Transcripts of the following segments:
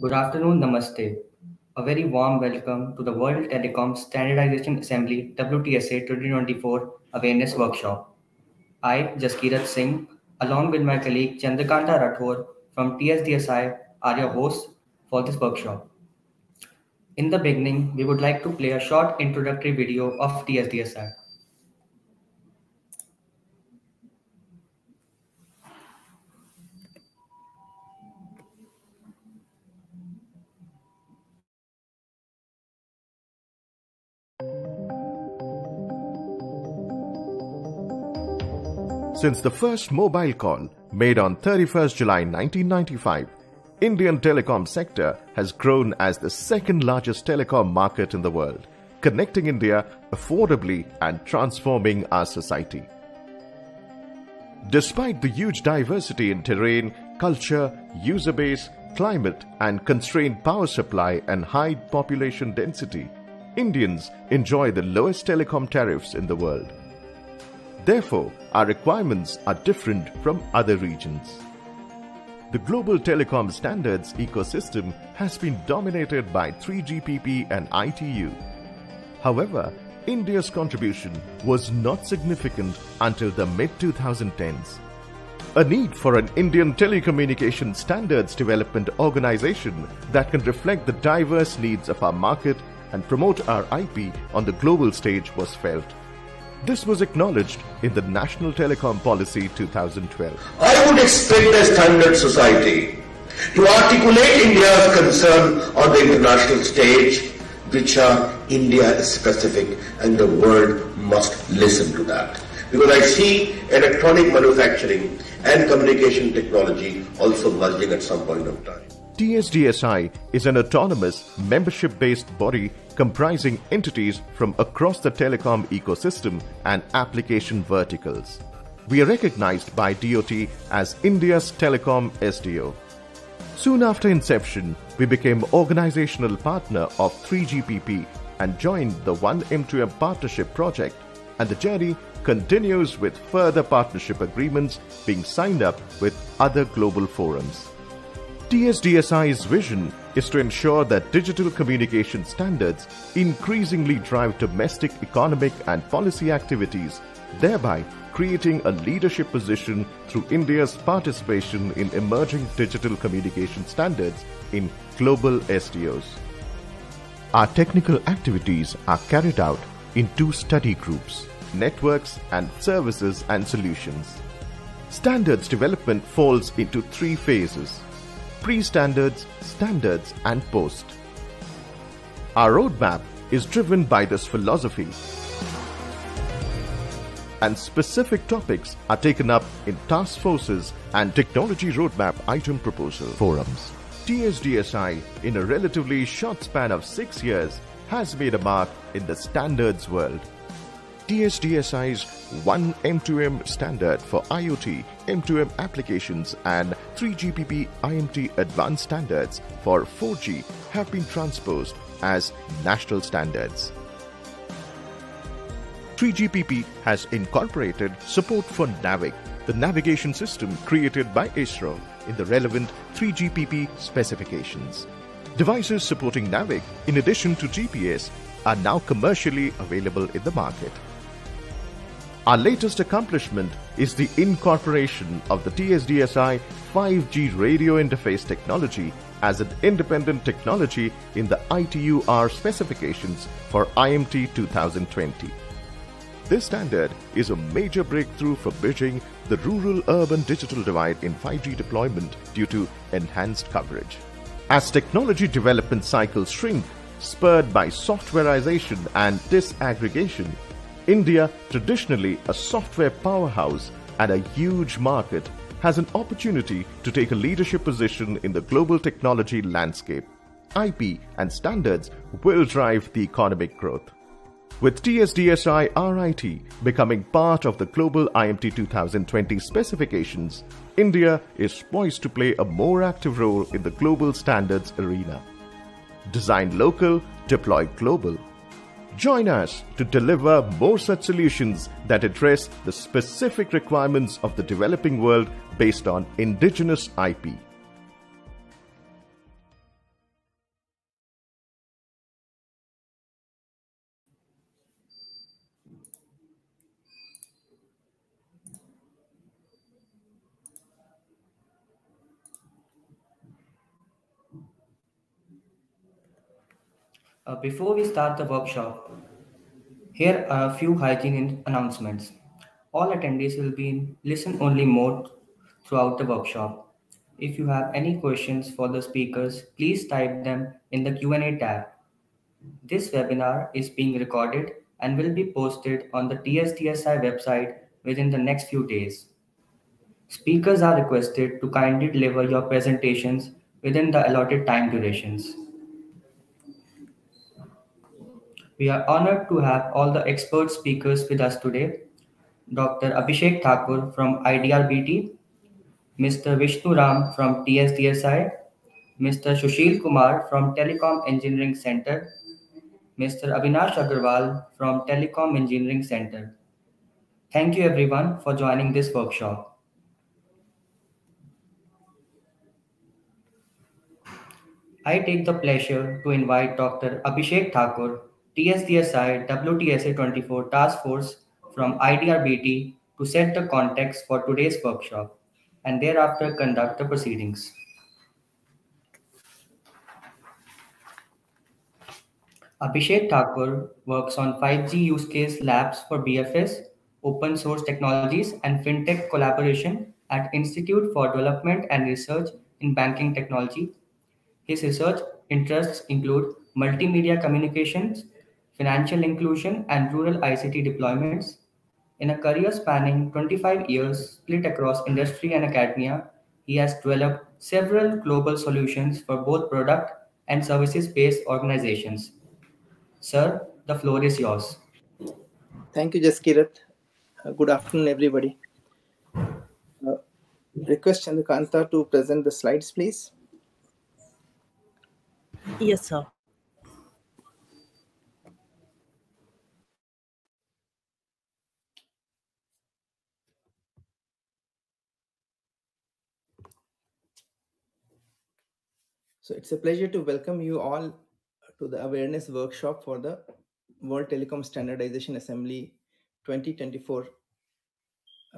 Good afternoon, Namaste. A very warm welcome to the World Telecom Standardization Assembly WTSA 2024 Awareness Workshop. I, Jaskirat Singh, along with my colleague Chandrakanta Rathore from TSDSI, are your hosts for this workshop. In the beginning, we would like to play a short introductory video of TSDSI. Since the first mobile call made on 31st July 1995, Indian telecom sector has grown as the second largest telecom market in the world, connecting India affordably and transforming our society. Despite the huge diversity in terrain, culture, user base, climate and constrained power supply and high population density, Indians enjoy the lowest telecom tariffs in the world. Therefore, our requirements are different from other regions. The global telecom standards ecosystem has been dominated by 3GPP and ITU. However, India's contribution was not significant until the mid-2010s. A need for an Indian telecommunication standards development organization that can reflect the diverse needs of our market and promote our IP on the global stage was felt. This was acknowledged in the National Telecom Policy 2012. I would expect a standard society to articulate India's concern on the international stage, which are India specific, and the world must listen to that. Because I see electronic manufacturing and communication technology also merging at some point of time. TSDSI is an autonomous, membership based body comprising entities from across the telecom ecosystem and application verticals. We are recognized by DOT as India's Telecom SDO. Soon after inception, we became organizational partner of 3GPP and joined the oneM2M partnership project, and the journey continues with further partnership agreements being signed up with other global forums. TSDSI's vision is to ensure that digital communication standards increasingly drive domestic economic and policy activities, thereby creating a leadership position through India's participation in emerging digital communication standards in global SDOs. Our technical activities are carried out in two study groups networks and services and solutions. Standards development falls into three phases pre-standards, standards and post. Our roadmap is driven by this philosophy and specific topics are taken up in task forces and technology roadmap item proposal forums. TSDSI, in a relatively short span of six years, has made a mark in the standards world. TSDSI's oneM2M standard for IoT, M2M applications and 3GPP IMT advanced standards for 4G have been transposed as national standards. 3GPP has incorporated support for NAVIC, the navigation system created by ISRO in the relevant 3GPP specifications. Devices supporting NAVIC, in addition to GPS, are now commercially available in the market. Our latest accomplishment is the incorporation of the TSDSI 5G radio interface technology as an independent technology in the ITU-R specifications for IMT 2020. This standard is a major breakthrough for bridging the rural-urban digital divide in 5G deployment due to enhanced coverage. As technology development cycles shrink, spurred by softwareization and disaggregation, India, traditionally a software powerhouse and a huge market, has an opportunity to take a leadership position in the global technology landscape. IP and standards will drive the economic growth. With TSDSI RIT becoming part of the global IMT 2020 specifications, India is poised to play a more active role in the global standards arena. Design local, deploy global. Join us to deliver more such solutions that address the specific requirements of the developing world based on indigenous IP. Uh, before we start the workshop, here are a few hygiene announcements. All attendees will be in listen-only mode throughout the workshop. If you have any questions for the speakers, please type them in the Q&A tab. This webinar is being recorded and will be posted on the TSDSI website within the next few days. Speakers are requested to kindly deliver your presentations within the allotted time durations. We are honored to have all the expert speakers with us today. Dr. Abhishek Thakur from IDRBT, Mr. Vishnu Ram from TSDSI, Mr. Sushil Kumar from Telecom Engineering Center, Mr. Avinash Agarwal from Telecom Engineering Center. Thank you everyone for joining this workshop. I take the pleasure to invite Dr. Abhishek Thakur, TSDSI WTSA 24 Task Force from IDRBT to set the context for today's workshop and thereafter conduct the proceedings. Abhishek Thakur works on 5G use case labs for BFS, open source technologies, and fintech collaboration at Institute for Development and Research in Banking Technology. His research interests include multimedia communications, financial inclusion, and rural ICT deployments. In a career spanning 25 years split across industry and academia, he has developed several global solutions for both product and services based organizations. Sir, the floor is yours. Thank you, Jaskirat. Uh, good afternoon, everybody. Uh, request Chandrakanta to present the slides, please. Yes, sir. So it's a pleasure to welcome you all to the awareness workshop for the World Telecom Standardization Assembly 2024.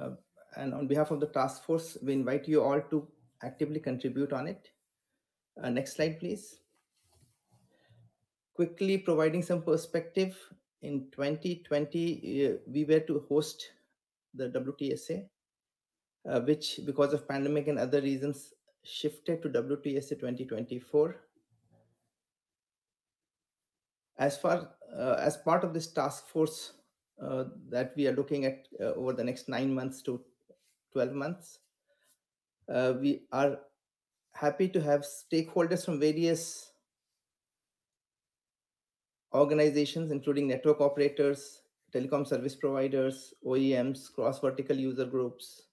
Uh, and on behalf of the task force, we invite you all to actively contribute on it. Uh, next slide, please. Quickly providing some perspective, in 2020, uh, we were to host the WTSA, uh, which because of pandemic and other reasons shifted to WTSA 2024 as far uh, as part of this task force uh, that we are looking at uh, over the next nine months to 12 months, uh, we are happy to have stakeholders from various organizations, including network operators, telecom service providers, OEMs, cross vertical user groups,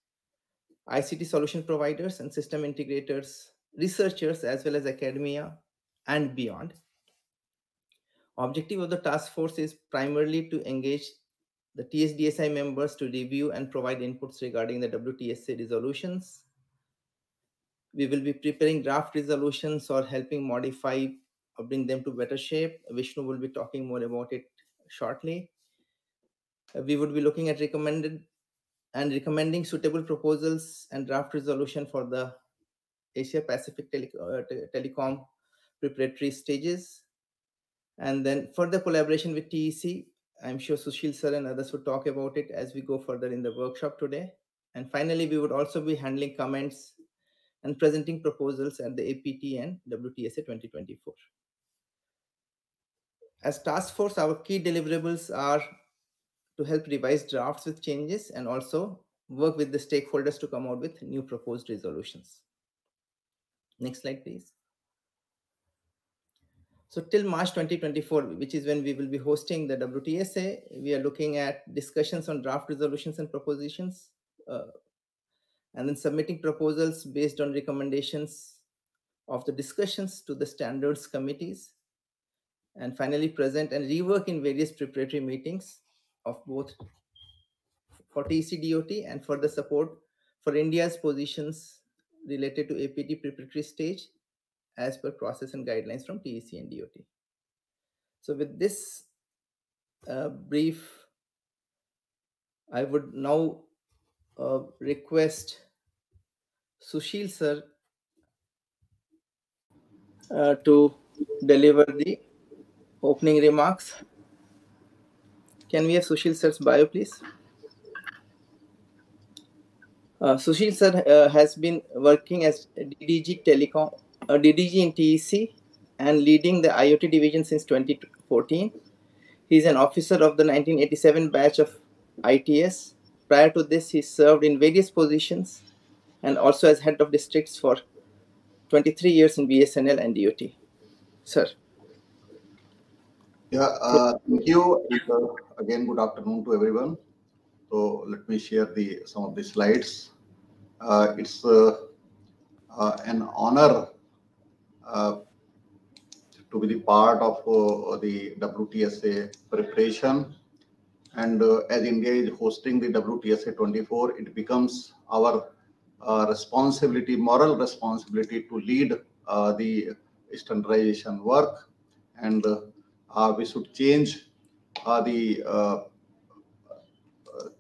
ICT solution providers, and system integrators, researchers, as well as academia and beyond Objective of the task force is primarily to engage the TSDSI members to review and provide inputs regarding the WTSA resolutions. We will be preparing draft resolutions or helping modify or bring them to better shape. Vishnu will be talking more about it shortly. We would be looking at recommended and recommending suitable proposals and draft resolution for the Asia Pacific tele uh, telecom preparatory stages and then further collaboration with TEC. I'm sure Sushil sir and others will talk about it as we go further in the workshop today. And finally, we would also be handling comments and presenting proposals at the APT and WTSA 2024. As task force, our key deliverables are to help revise drafts with changes and also work with the stakeholders to come out with new proposed resolutions. Next slide, please. So till March 2024, which is when we will be hosting the WTSA, we are looking at discussions on draft resolutions and propositions, uh, and then submitting proposals based on recommendations of the discussions to the standards committees, and finally present and rework in various preparatory meetings of both for TCDOT and for the support for India's positions related to APT preparatory stage as per process and guidelines from TEC and DOT. So with this uh, brief, I would now uh, request Sushil sir uh, to deliver the opening remarks. Can we have Sushil sir's bio, please? Uh, Sushil sir uh, has been working as DDG Telecom, uh, DDG in TEC and leading the IoT division since 2014. He is an officer of the 1987 batch of ITS. Prior to this, he served in various positions and also as head of districts for 23 years in BSNL and DOT. Sir. Yeah, uh, thank you. And, uh, again, good afternoon to everyone. So let me share the some of the slides. Uh, it's uh, uh, an honor uh, to be the part of the WTSA preparation. And as India is hosting the WTSA 24, it becomes our responsibility, moral responsibility to lead the standardization work. And we should change the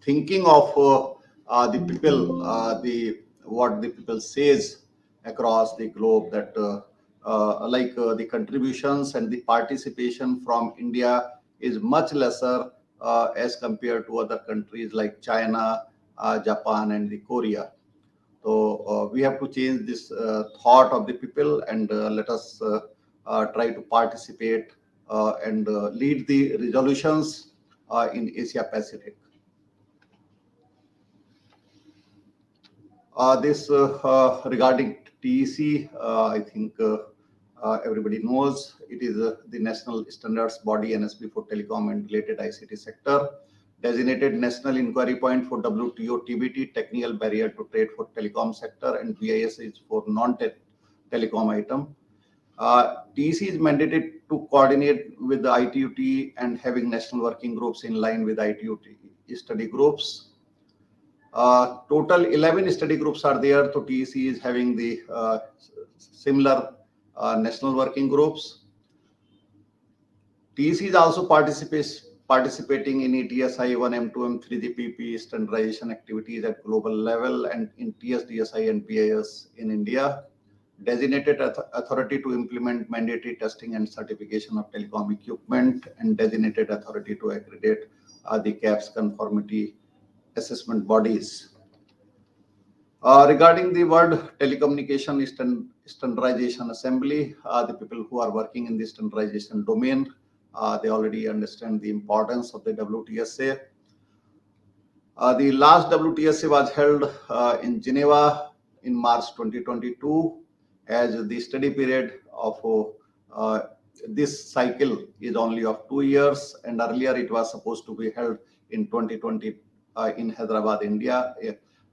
thinking of uh, the people, uh, the what the people says across the globe that uh, uh like uh, the contributions and the participation from India is much lesser uh, as compared to other countries like China, Japan, and the Korea. So we have to change this thought of the people and let us try to participate Uh, and uh, lead the resolutions uh, in Asia Pacific. Uh, this uh, uh, regarding TEC, I think everybody knows it is the national standards body NSB for telecom and related ICT sector designated national inquiry point for WTO TBT, technical barrier to trade for telecom sector, and BIS is for non-telecom item. Uh, TEC is mandated to coordinate with the ITUT and having national working groups in line with ITUT study groups. Uh, total 11 study groups are there. So TEC is having the uh, similar uh, national working groups. TEC is also participating in ETSI 1, M2, M3, GPP standardization activities at global level and in TSDSI and BIS in India. Designated authority to implement mandatory testing and certification of telecom equipment and designated authority to accredit uh, the CABs conformity assessment bodies. Uh, regarding the World Telecommunication Standardization Assembly, uh, the people who are working in the standardization domain, uh, they already understand the importance of the WTSA. Uh, the last WTSA was held uh, in Geneva in March 2022 as the study period of uh, this cycle is only of two years and earlier it was supposed to be held in 2020 uh, in Hyderabad, India.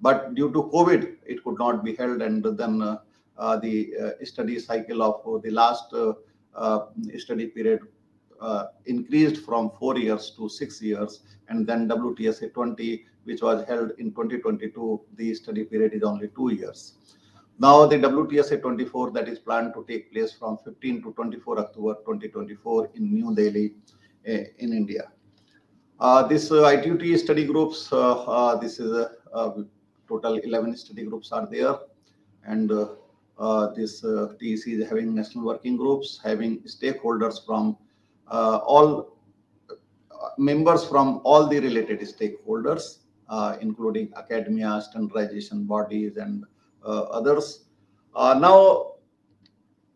But due to COVID, it could not be held, and then uh, uh, the study cycle of the last study period uh, increased from four years to six years, and then WTSA 20, which was held in 2022, the study period is only two years. Now the WTSA 24 that is planned to take place from 15 to 24 October 2024 in New Delhi uh, in India. Uh, this uh, ITUT study groups, uh, this is a, total 11 study groups are there. And this TEC is having national working groups, having stakeholders from all members from all the related stakeholders, uh, including academia, standardization bodies, and uh, others. Uh, now,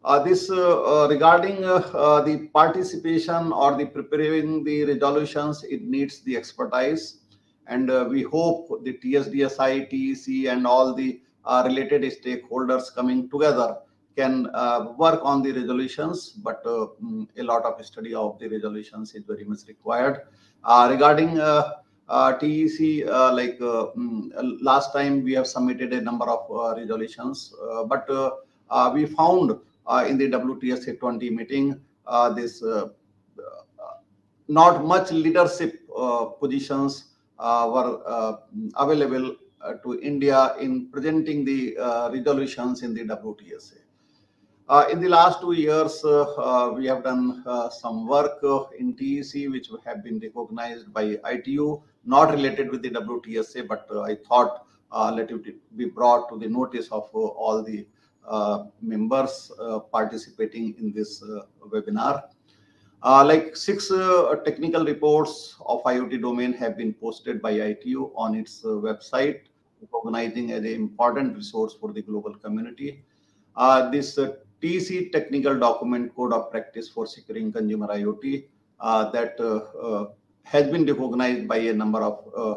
uh, this uh, uh, regarding the participation or the preparing the resolutions, it needs the expertise. And we hope the TSDSI, TEC, and all the related stakeholders coming together can uh, work on the resolutions, but uh, mm, a lot of study of the resolutions is very much required. Uh, regarding Uh, TEC, uh, like uh, mm, last time we have submitted a number of resolutions, but we found uh, in the WTSA 20 meeting, uh, this uh, not much leadership positions were available to India in presenting the resolutions in the WTSA. Uh, in the last two years, uh, uh, we have done some work in TEC, which have been recognized by ITU, not related with the WTSA, but I thought let it be brought to the notice of all the uh, members uh, participating in this uh, webinar. Uh, like six uh, technical reports of IoT domain have been posted by ITU on its uh, website, recognizing as an important resource for the global community. Uh, this uh, TEC technical document code of practice for securing consumer IoT uh, that has been recognized by a number of uh,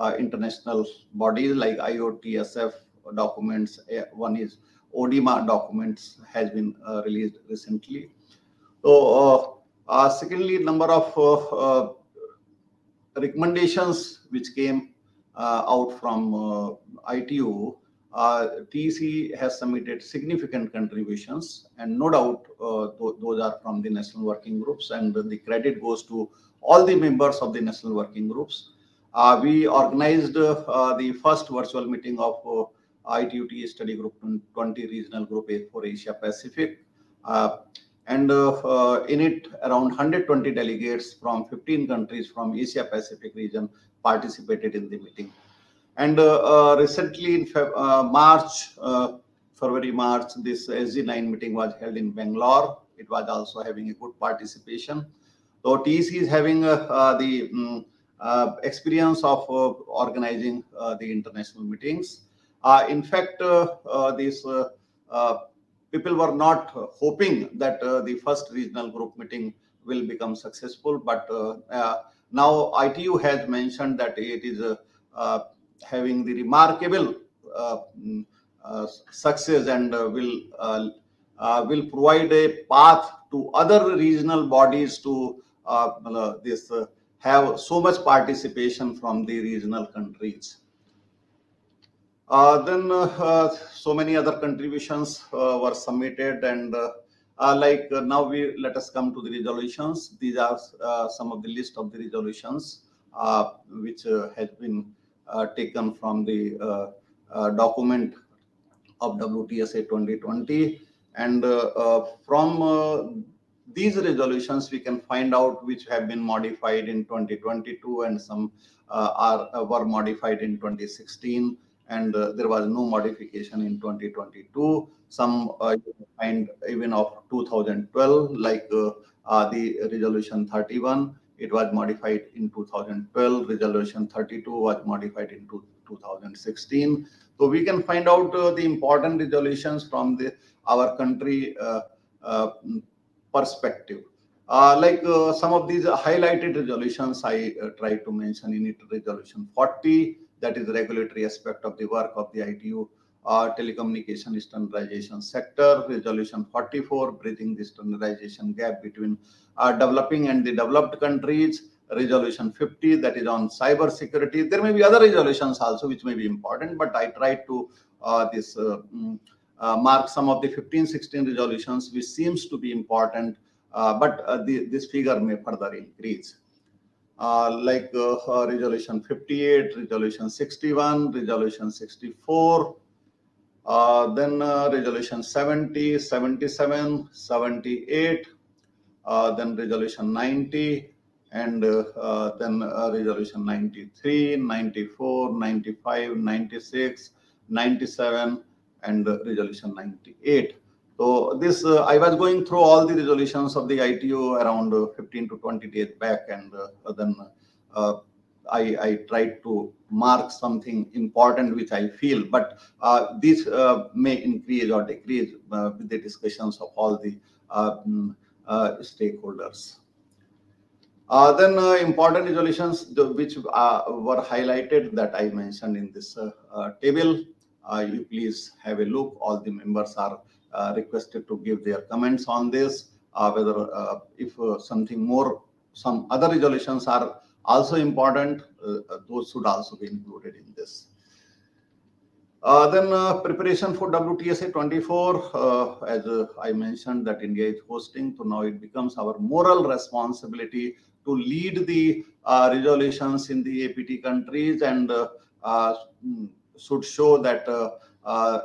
uh, international bodies like IOTSF documents. One is ODIMA documents has been uh, released recently. So uh, secondly, number of uh, uh, recommendations which came out from ITU, TEC has submitted significant contributions, and no doubt th those are from the national working groups, and the credit goes to all the members of the national working groups. Uh, we organized uh, the first virtual meeting of uh, ITUT study group 20 regional group for Asia Pacific. And uh, uh, in it around 120 delegates from 15 countries from asia pacific region participated in the meeting. And uh, recently in Feb march february march this sg9 meeting was held in bangalore. It was also having a good participation so TEC is having the um, uh, experience of uh, organizing uh, the international meetings. in fact, this people were not hoping that uh, the first regional group meeting will become successful. But uh, uh, now ITU has mentioned that it is having the remarkable mm, success and will will provide a path to other regional bodies to this uh, have so much participation from the regional countries. Uh, then uh, uh, so many other contributions uh, were submitted and uh, like now we let us come to the resolutions. These are some of the list of the resolutions which has been taken from the document of WTSA 2020 and uh, from uh, these resolutions we can find out which have been modified in 2022 and some uh, are were modified in 2016 and uh, there was no modification in 2022. Some uh, find even of 2012, like uh, uh, the resolution 31, it was modified in 2012. Resolution 32 was modified in 2016. So we can find out uh, the important resolutions from the our country uh, perspective. like some of these highlighted resolutions, I try to mention in it. Resolution 40, that is the regulatory aspect of the work of the ITU uh, telecommunication standardization sector. Resolution 44, bridging the standardization gap between uh, developing and the developed countries. Resolution 50, that is on cyber security. There may be other resolutions also which may be important, but I tried to uh, this uh, mm, uh, mark some of the 15, 16 resolutions which seems to be important, uh, but the, this figure may further increase. Uh, like uh, uh, resolution 58, resolution 61, resolution 64, uh, then uh, resolution 70, 77, 78, then resolution 90, and then resolution 93, 94, 95, 96, 97, and resolution 98. So this, uh, I was going through all the resolutions of the ITU around uh, 15 to 20 days back, and uh, then uh, I, I, tried to mark something important which I feel, but uh, this uh, may increase or decrease with the discussions of all the mm, stakeholders. then important resolutions which were highlighted that I mentioned in this table. You please have a look. All the members are uh, requested to give their comments on this, uh, whether uh, if something more, some other resolutions are also important, those should also be included in this. Uh, then uh, preparation for WTSA 24, uh, as I mentioned that India is hosting, so now it becomes our moral responsibility to lead the resolutions in the APT countries and mm, should show that uh,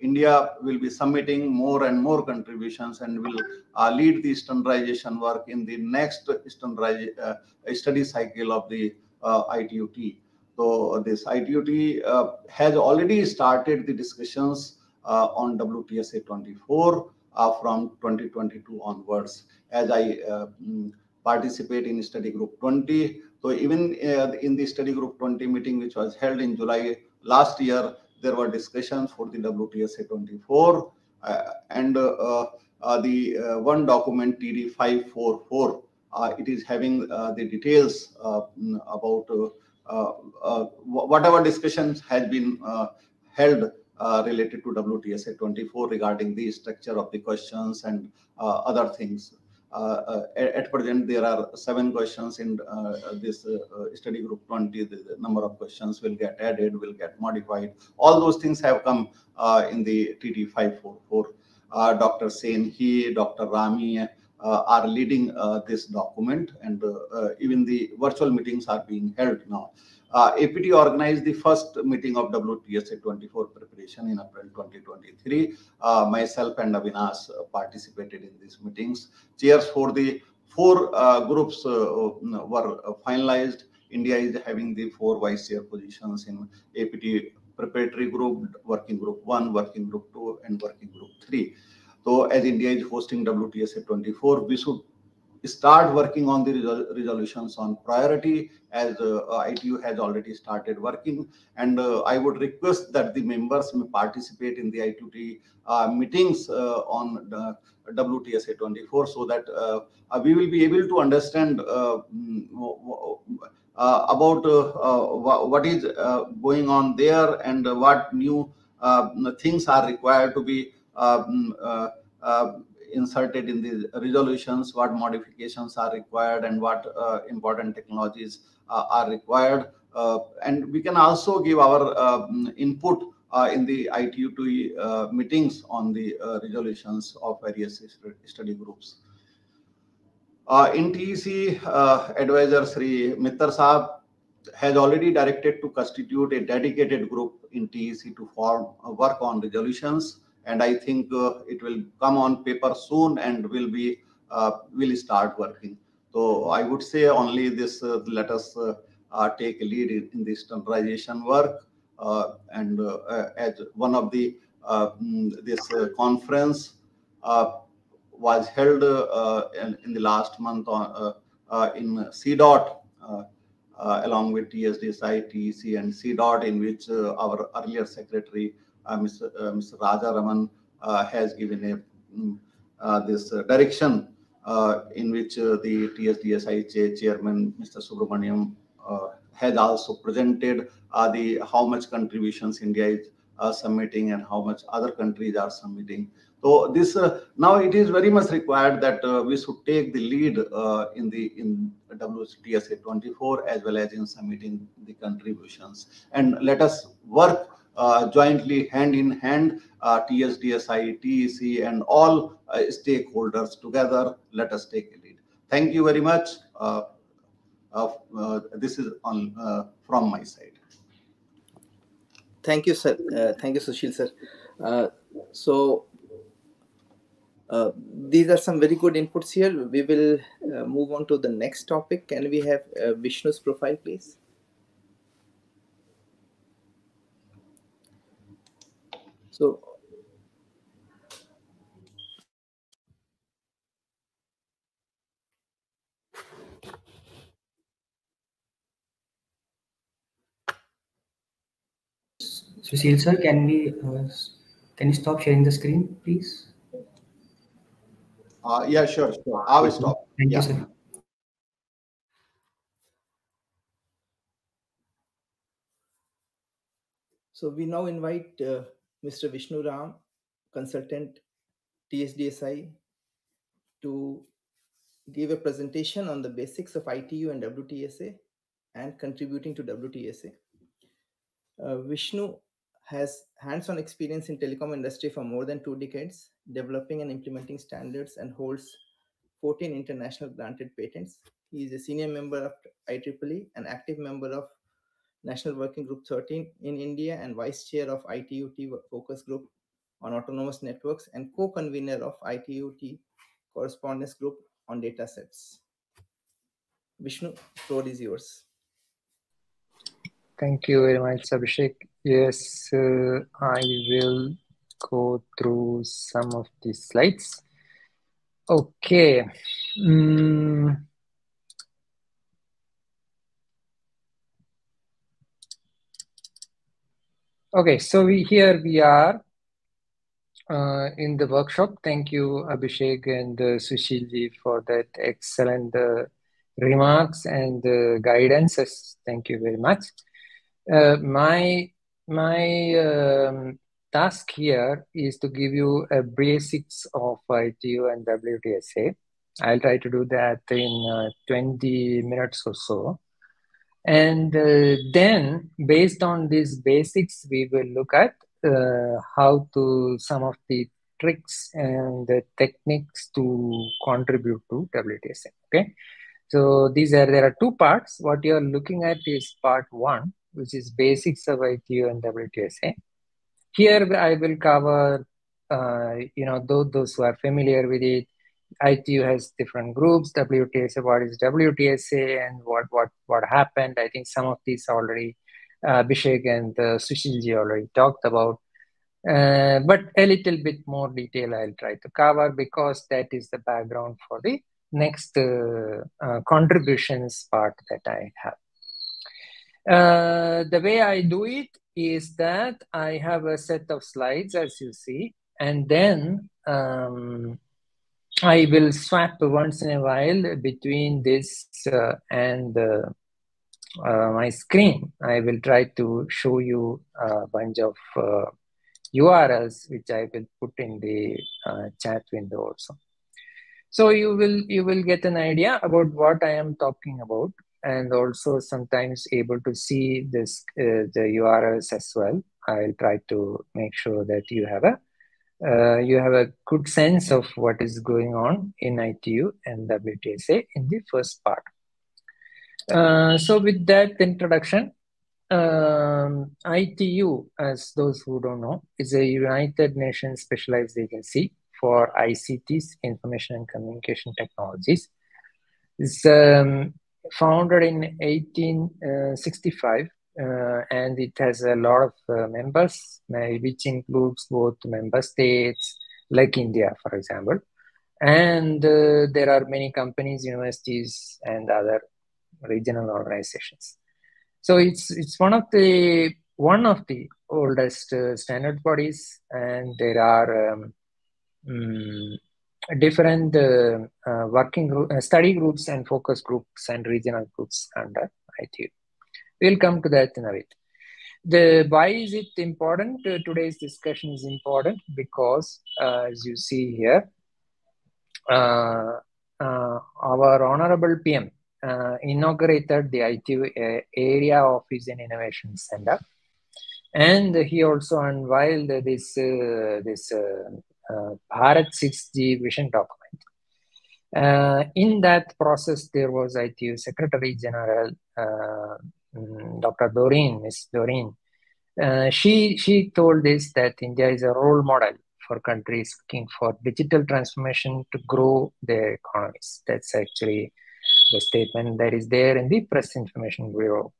India will be submitting more and more contributions and will uh, lead the standardization work in the next uh, study cycle of the ITUT. So this ITUT uh, has already started the discussions uh, on WTSA 24. from 2022 onwards. As I mm, participate in study group 20, so even in the study group 20 meeting, which was held in July last year, there were discussions for the WTSA 24 uh, and uh, uh, the one document TD 544 uh, it is having uh, the details uh, about whatever discussions has been held related to WTSA 24 regarding the structure of the questions and other things. Uh, at present there are seven questions in uh, this uh, study group 20 the, the, number of questions will get added will get modified. All those things have come in the TD 544 dr sen he dr rami uh, are leading uh, this document and uh, even the virtual meetings are being held now. Uh, APT organized the first meeting of WTSA 24 preparation in April 2023. Uh, myself and Avinash uh, participated in these meetings. Chairs for the four groups were finalized. India is having the four vice chair positions in APT preparatory group, working group one, working group two, and working group three. So as India is hosting WTSA 24, we should start working on the resol resolutions on priority as uh, ITU has already started working. And uh, I would request that the members may participate in the ITU uh, meetings uh, on WTSA 24 so that uh, uh, we will be able to understand mm, about what is going on there and what new things are required to be uh, uh, inserted in the resolutions, what modifications are required and what uh, important technologies are required. and we can also give our um, input uh, in the ITU-T uh, meetings on the uh, resolutions of various study groups. in TEC, advisor Sri Mittar Saab has already directed to constitute a dedicated group in TEC to form work on resolutions and I think uh, it will come on paper soon and will be uh, will start working. So I would say only this uh, let us uh, uh, take a lead in, in the standardization work uh, and as one of the mm, this conference was held in, in, the last month on, in CDOT uh, along with TSDSI, TEC, and CDOT, in which uh, our earlier secretary Mr. Mr. Rajaraman uh, has given a mm, uh, this uh, direction in which the TSDSI chairman, Mr. Subramaniam, has also presented the how much contributions India is uh, submitting and how much other countries are submitting. So this uh, now it is very much required that uh, we should take the lead in the in WTSA 24 as well as in submitting the contributions and let us work uh, jointly hand in hand uh, TSDSI, TEC and all uh, stakeholders together. Let us take a lead. Thank you very much. Uh, uh, this is on uh, from my side. Thank you, sir. thank you, Sushil, sir. so these are some very good inputs here. We will move on to the next topic. Can we have Vishnu's profile, please? So Sushil sir, can we uh, can you stop sharing the screen, please? Uh, yeah, sure, sure. I will stop. Thank yeah. you, sir. So we now invite uh, Mr. Vishnu Ram, consultant TSDSI, to give a presentation on the basics of ITU and WTSA and contributing to WTSA. Uh, Vishnu has hands-on experience in telecom industry for more than two decades, developing and implementing standards and holds 14 international granted patents. He is a senior member of IEEE, an active member of National Working Group 13 in India and Vice Chair of ITUT Focus Group on Autonomous Networks and co-convener of ITUT Correspondence Group on datasets. Vishnu, floor is yours. Thank you very much, Abhishek. Yes, uh, I will go through some of these slides. Okay. Mm. Okay, so we here we are uh, in the workshop. Thank you, Abhishek and uh, Sushilji, for that excellent uh, remarks and guidance. Thank you very much. Uh, my my um, task here is to give you a basics of ITU and WTSA. I'll try to do that in uh, 20 minutes or so. And uh, then, based on these basics, we will look at uh, how to some of the tricks and the techniques to contribute to WTSA. Okay, so these are there are two parts. What you are looking at is part one, which is basics of ITU and WTSA. Here I will cover, uh, you know, those, those who are familiar with it, ITU has different groups. WTSA, what is WTSA, and what what what happened? I think some of these already uh, and uh, Sushilji already talked about. Uh, but a little bit more detail I'll try to cover because that is the background for the next uh, uh, contributions part that I have. Uh, the way I do it is that I have a set of slides as you see, and then um, I will swap once in a while between this uh, and uh, uh, my screen. I will try to show you a bunch of URLs uh, which I will put in the uh, chat window also. So you will you will get an idea about what I am talking about and also sometimes able to see this the URLs as well. I'll try to make sure that you have a uh, you have a good sense of what is going on in ITU and WTSA in the first part. Uh, so with that introduction, um, ITU, as those who don't know, is a United Nations specialized agency for ICTs, information and communication technologies. It's um, founded in 1865 uh, and it has a lot of uh, members, which includes both member states like India, for example, and uh, there are many companies, universities, and other regional organizations. So it's it's one of the one of the oldest uh, standard bodies, and there are um, um, different uh, uh, working group, study groups and focus groups and regional groups under ITU. We'll come to that in a bit. The why is it important? Uh, today's discussion is important because, uh, as you see here, uh, uh our honorable PM uh, inaugurated the ITU uh, Area Office and Innovation Center, and he also unveiled this this Bharat 6G vision document. Uh, in that process, there was ITU Secretary General uh, Dr. Doreen, Miss Doreen, uh, she she told us that India is a role model for countries looking for digital transformation to grow their economies. That's actually the statement that is there in the Press Information Bureau.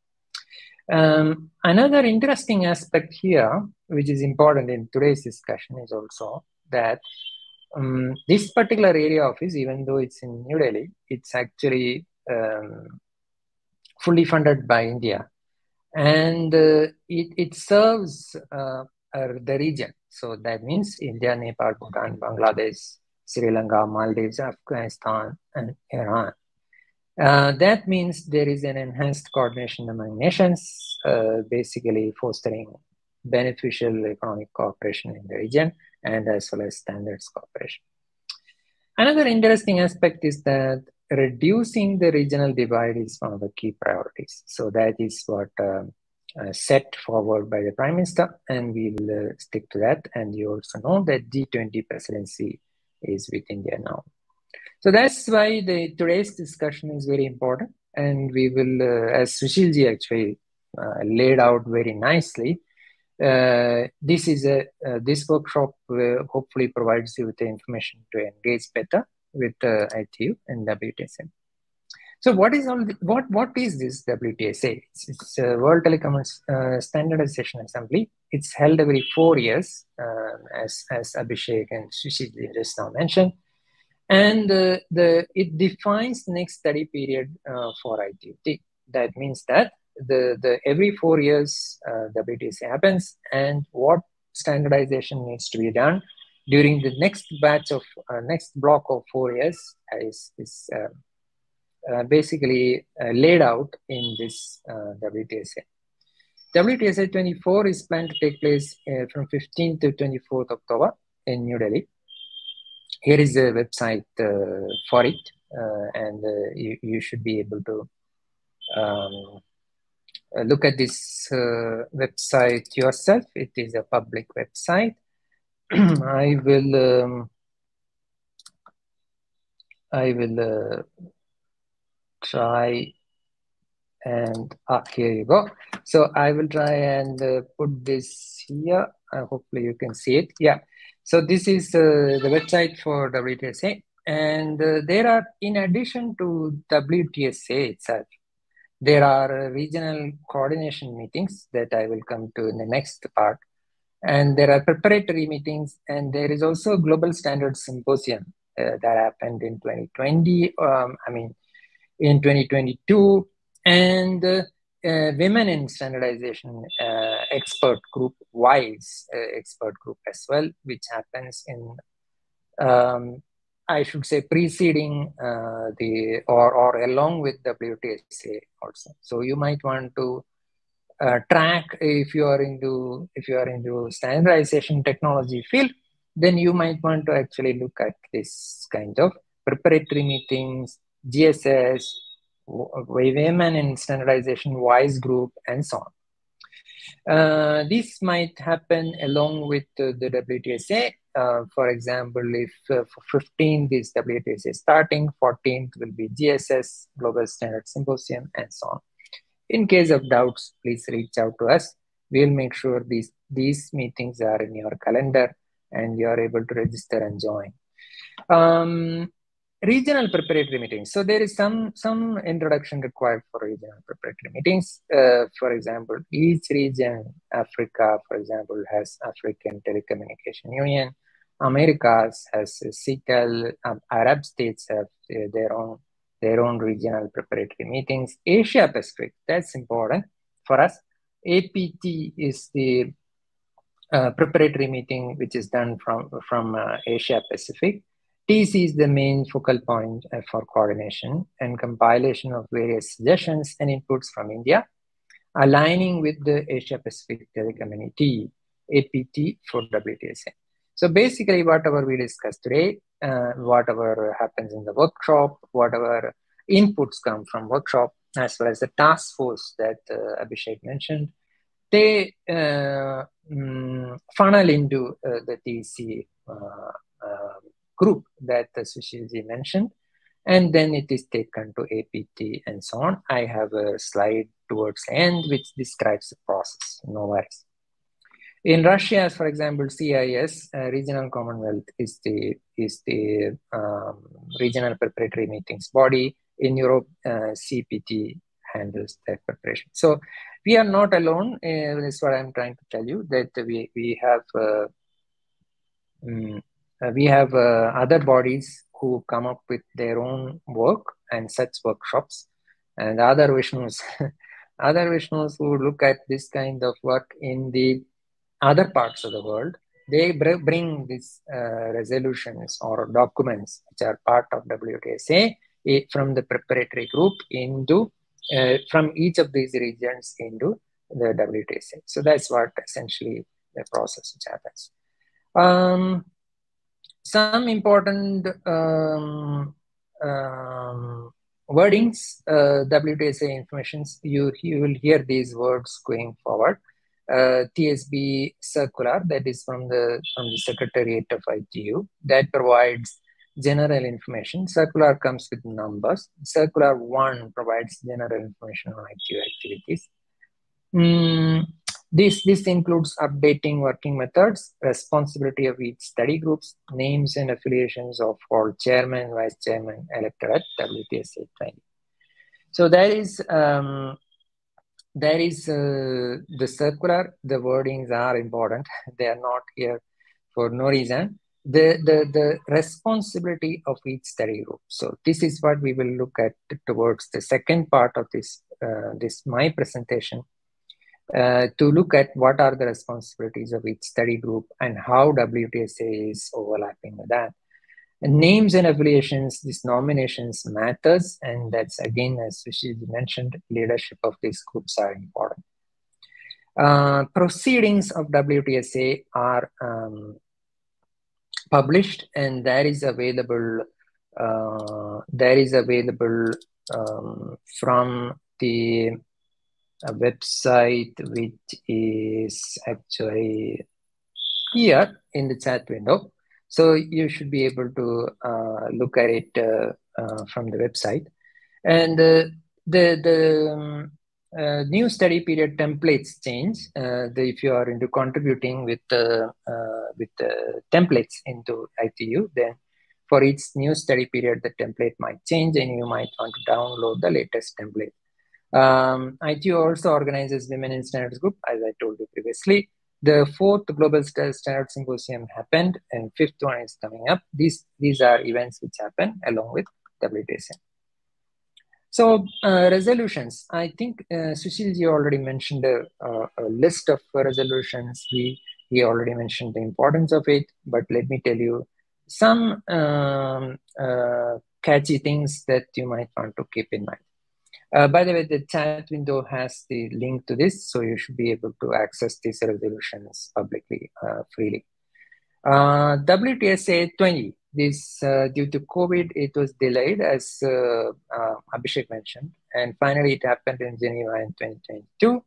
Um, another interesting aspect here, which is important in today's discussion, is also that um, this particular area office, even though it's in New Delhi, it's actually um, fully funded by India. And uh, it, it serves uh, the region. So that means India, Nepal, Bhutan, Bangladesh, Sri Lanka, Maldives, Afghanistan, and Iran. Uh, that means there is an enhanced coordination among nations, uh, basically fostering beneficial economic cooperation in the region and as well as standards cooperation. Another interesting aspect is that reducing the regional divide is one of the key priorities. So that is what uh, uh, set forward by the Prime Minister, and we will uh, stick to that. And you also know that G20 presidency is with India now. So that's why the today's discussion is very important, and we will, uh, as Sushilji actually uh, laid out very nicely. Uh, this is a this workshop hopefully provides you with the information to engage better with uh, ITU and WTSA. So what is all the, what what is this WTSA? It's, it's a World Telecom uh, Standardization Assembly. It's held every four years, uh, as as Abhishek and Sushil just now mentioned, and uh, the it defines next study period uh, for ITU-T. That means that the the every four years uh, WTSA happens, and what standardization needs to be done during the next batch of uh, next block of four years is is uh, basically uh, laid out in this uh, WTSA. WTSA 24 is planned to take place from 15th to 24th October in New Delhi. Here is the website for it, and you, you should be able to um, look at this uh, website yourself. It is a public website. I will um, I will uh, try and ah, here you go. So I will try and uh, put this here. Uh, hopefully you can see it. Yeah. So this is uh, the website for WTSA. And uh, there are, in addition to WTSA itself, there are regional coordination meetings that I will come to in the next part. And there are preparatory meetings, and there is also a global standards symposium uh, that happened in 2020. Um, I mean, in 2022 and uh, uh, women in standardization uh, expert group wise uh, expert group as well which happens in um, i should say preceding uh, the or or along with wtsa also so you might want to uh, track if you are into if you are into standardization technology field then you might want to actually look at this kind of preparatory meetings GSS, women in standardization, WISE group, and so on. Uh, this might happen along with uh, the WTSA. Uh, for example, if uh, for 15th is WTSA starting, 14th will be GSS, Global Standard Symposium, and so on. In case of doubts, please reach out to us. We'll make sure these, these meetings are in your calendar and you are able to register and join. Um, regional preparatory meetings. So there is some some introduction required for regional preparatory meetings. Uh, for example, each region, Africa, for example, has African Telecommunication Union. Americas has CITEL. Um, Arab states have uh, their own their own regional preparatory meetings. Asia Pacific, that's important for us. APT is the uh, preparatory meeting which is done from from uh, Asia Pacific TEC is the main focal point uh, for coordination and compilation of various suggestions and inputs from India, aligning with the Asia Pacific Telecommunity, APT for WTSA. So basically, whatever we discussed today, uh, whatever happens in the workshop, whatever inputs come from workshop, as well as the task force that uh, Abhishek mentioned, they uh, mm, funnel into uh, the TEC uh, um, group that Sushilji mentioned. And then it is taken to APT and so on. I have a slide towards the end which describes the process, no worries. In Russia, for example, CIS, uh, Regional Commonwealth, is the, is the um, regional preparatory meetings body. In Europe, uh, CEPT handles that preparation. So we are not alone. Uh, that's what I'm trying to tell you, that we, we have um, we have uh, other bodies who come up with their own work and such workshops and other vishnus other vishnus who look at this kind of work in the other parts of the world they br- bring these uh, resolutions or documents which are part of WTSA from the preparatory group into uh, from each of these regions into the WTSA. So that's what essentially the process which happens. Um, some important um, um, wordings, uh, WTSA informations, you, you will hear these words going forward. Uh, TSB circular that is from the from the Secretariat of ITU that provides general information. Circular comes with numbers. Circular one provides general information on ITU activities. Mm, this, this includes updating working methods, responsibility of each study groups, names and affiliations of all chairman, vice chairman elected at WTSA training. So there is um, there is uh, the circular. The wordings are important. They are not here for no reason. The, the the responsibility of each study group. So this is what we will look at towards the second part of this uh, this my presentation. Uh, to look at what are the responsibilities of each study group and how WTSA is overlapping with that names and affiliations, these nominations matters, and that's again, as Sushil mentioned, leadership of these groups are important. Uh, proceedings of WTSA are um, published, and that is available. Uh, that is available um, from the uh, website, which is actually here in the chat window. So you should be able to uh, look at it uh, uh, from the website. And the, the um, new study period templates change. The, if you are into contributing with with the templates into ITU, then for each new study period, the template might change, and you might want to download the latest template. Um, ITU also organizes Women in Standards Group, as I told you previously. The fourth Global Standard Symposium happened, and fifth one is coming up. These, these are events which happen along with WTSA. So uh, resolutions, I think uh, Sushilji already mentioned a, a, a, list of resolutions. He, he already mentioned the importance of it, but let me tell you some um, uh, catchy things that you might want to keep in mind. Uh, by the way, the chat window has the link to this, so you should be able to access these resolutions publicly, uh, freely. Uh, WTSA 20, this uh, due to COVID, it was delayed as uh, uh, Abhishek mentioned, and finally it happened in Geneva in 2022.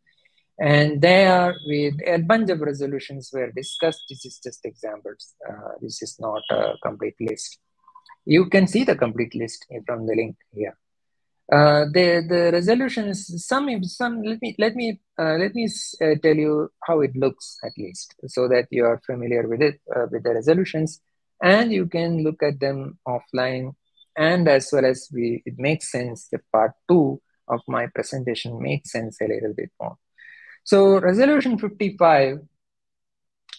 And there, with a bunch of resolutions were discussed. This is just examples. this is not a complete list. You can see the complete list from the link here. Uh, the the resolution is some some let me let me uh, let me uh, tell you how it looks at least so that you are familiar with it uh, with the resolutions and you can look at them offline and as well as we it makes sense the part two of my presentation makes sense a little bit more. So resolution 55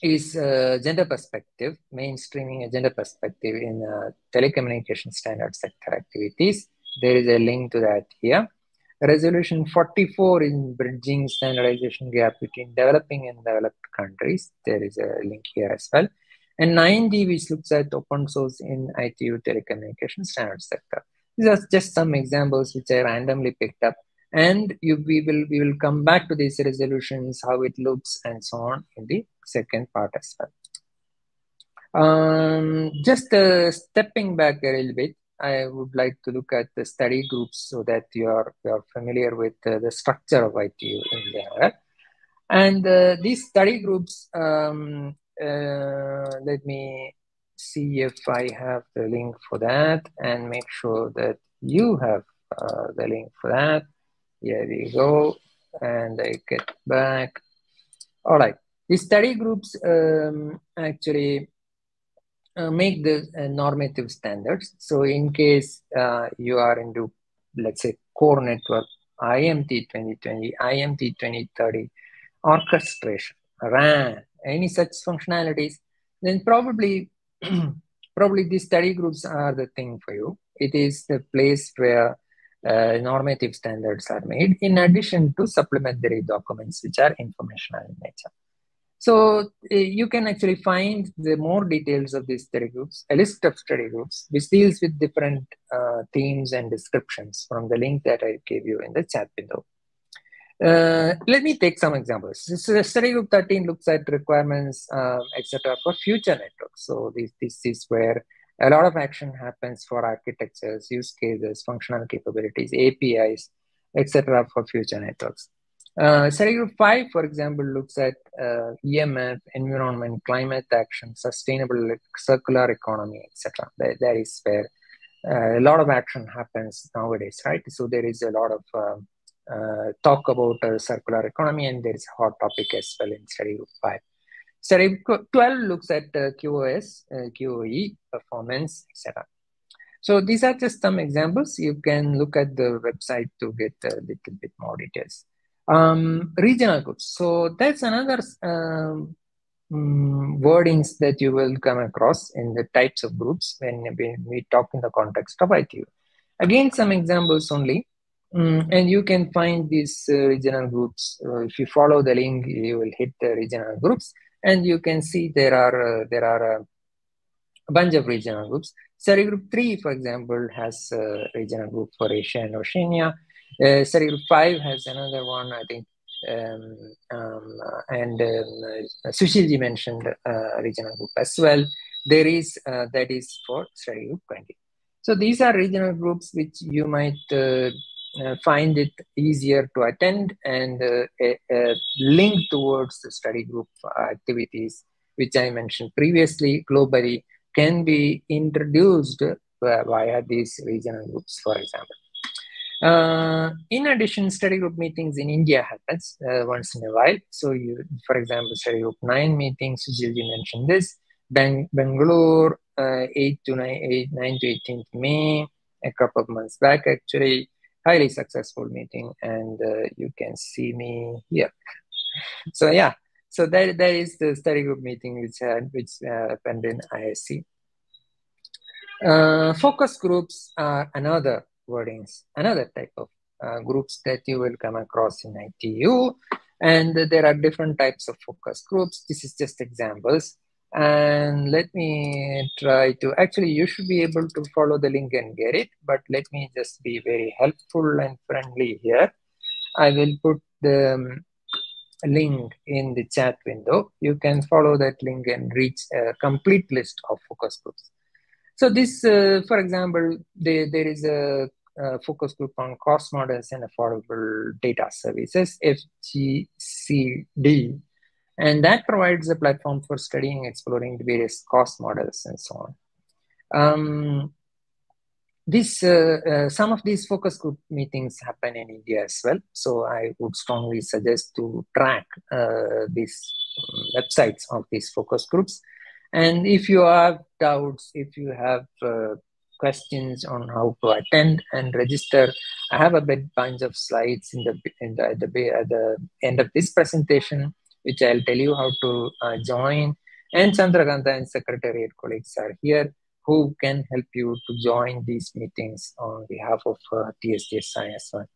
is uh, gender perspective mainstreaming a gender perspective in telecommunication standard sector activities there is a link to that here. Resolution 44 in bridging standardization gap between developing and developed countries. There is a link here as well. And 90, which looks at open source in ITU telecommunication standard sector. These are just some examples which I randomly picked up. And you, we will we will come back to these resolutions, how it looks, and so on in the second part as well. Um, just uh, stepping back a little bit, I would like to look at the study groups so that you are, you are familiar with uh, the structure of ITU in general. And uh, these study groups, um, uh, let me see if I have the link for that and make sure that you have uh, the link for that. Here we go. And I get back. All right. These study groups um, actually uh, make the uh, normative standards. So in case uh, you are into, let's say, core network, IMT 2020, IMT 2030, orchestration, RAN, any such functionalities, then probably, probably these study groups are the thing for you. It is the place where uh, normative standards are made in addition to supplementary documents which are informational in nature. So uh, you can actually find the more details of these study groups, a list of study groups, which deals with different uh, themes and descriptions from the link that I gave you in the chat window. Uh, let me take some examples. So study group 13 looks at requirements, um, etc. for future networks. So this, this is where a lot of action happens for architectures, use cases, functional capabilities, APIs, etc. for future networks. Uh, group 5, for example, looks at uh, EMF, environment, climate action, sustainable circular economy, etc. That, that is where uh, a lot of action happens nowadays, right? So there is a lot of um, uh, talk about uh, circular economy, and there is a hot topic as well in group 5. Study group 12 looks at uh, QoS, QoE, performance, etc. So these are just some examples. You can look at the website to get a little bit more details. Um, regional groups. So that's another um, um, wordings that you will come across in the types of groups when, we talk in the context of ITU. Again, some examples only. Mm, and you can find these uh, regional groups. Uh, if you follow the link, you will hit the regional groups, and you can see there are uh, there are a bunch of regional groups. Study group three, for example, has a regional group for Asia and Oceania. Uh, group five has another one, I think, um, um, and um, Sushilji mentioned uh, regional group as well. There is uh, that is for study group 20. So these are regional groups which you might uh, uh, find it easier to attend and uh, a, a link towards the study group activities, which I mentioned previously globally, can be introduced via these regional groups, for example. Uh, in addition, study group meetings in India happens uh, once in a while. So, you, for example, study group nine meetings, Sushilji mentioned this. Bang, Bangalore, uh, 8 to 9, 8, 9 to 18th May, a couple of months back actually highly successful meeting and uh, you can see me here so yeah so that, that is the study group meeting which had which uh, happened in ISC focus groups are another wordings. Another type of uh, groups that you will come across in ITU and there are different types of focus groups. This is just examples. And let me try to actually you should be able to follow the link and get it but let me just be very helpful and friendly here. I will put the um, link in the chat window. You can follow that link and reach a complete list of focus groups. So this uh, for example there, there is a, a focus group on cost models and affordable data services fgcd and that provides a platform for studying, exploring the various cost models and so on. Um, this, uh, uh, some of these focus group meetings happen in India as well. So I would strongly suggest to track uh, these um, websites of these focus groups. And if you have doubts, if you have uh, questions on how to attend and register, I have a bit bunch of slides in the in the, the, at the end of this presentation which I'll tell you how to uh, join. And Chandrakanta and Secretariat colleagues are here who can help you to join these meetings on behalf of uh, TSDSI as well.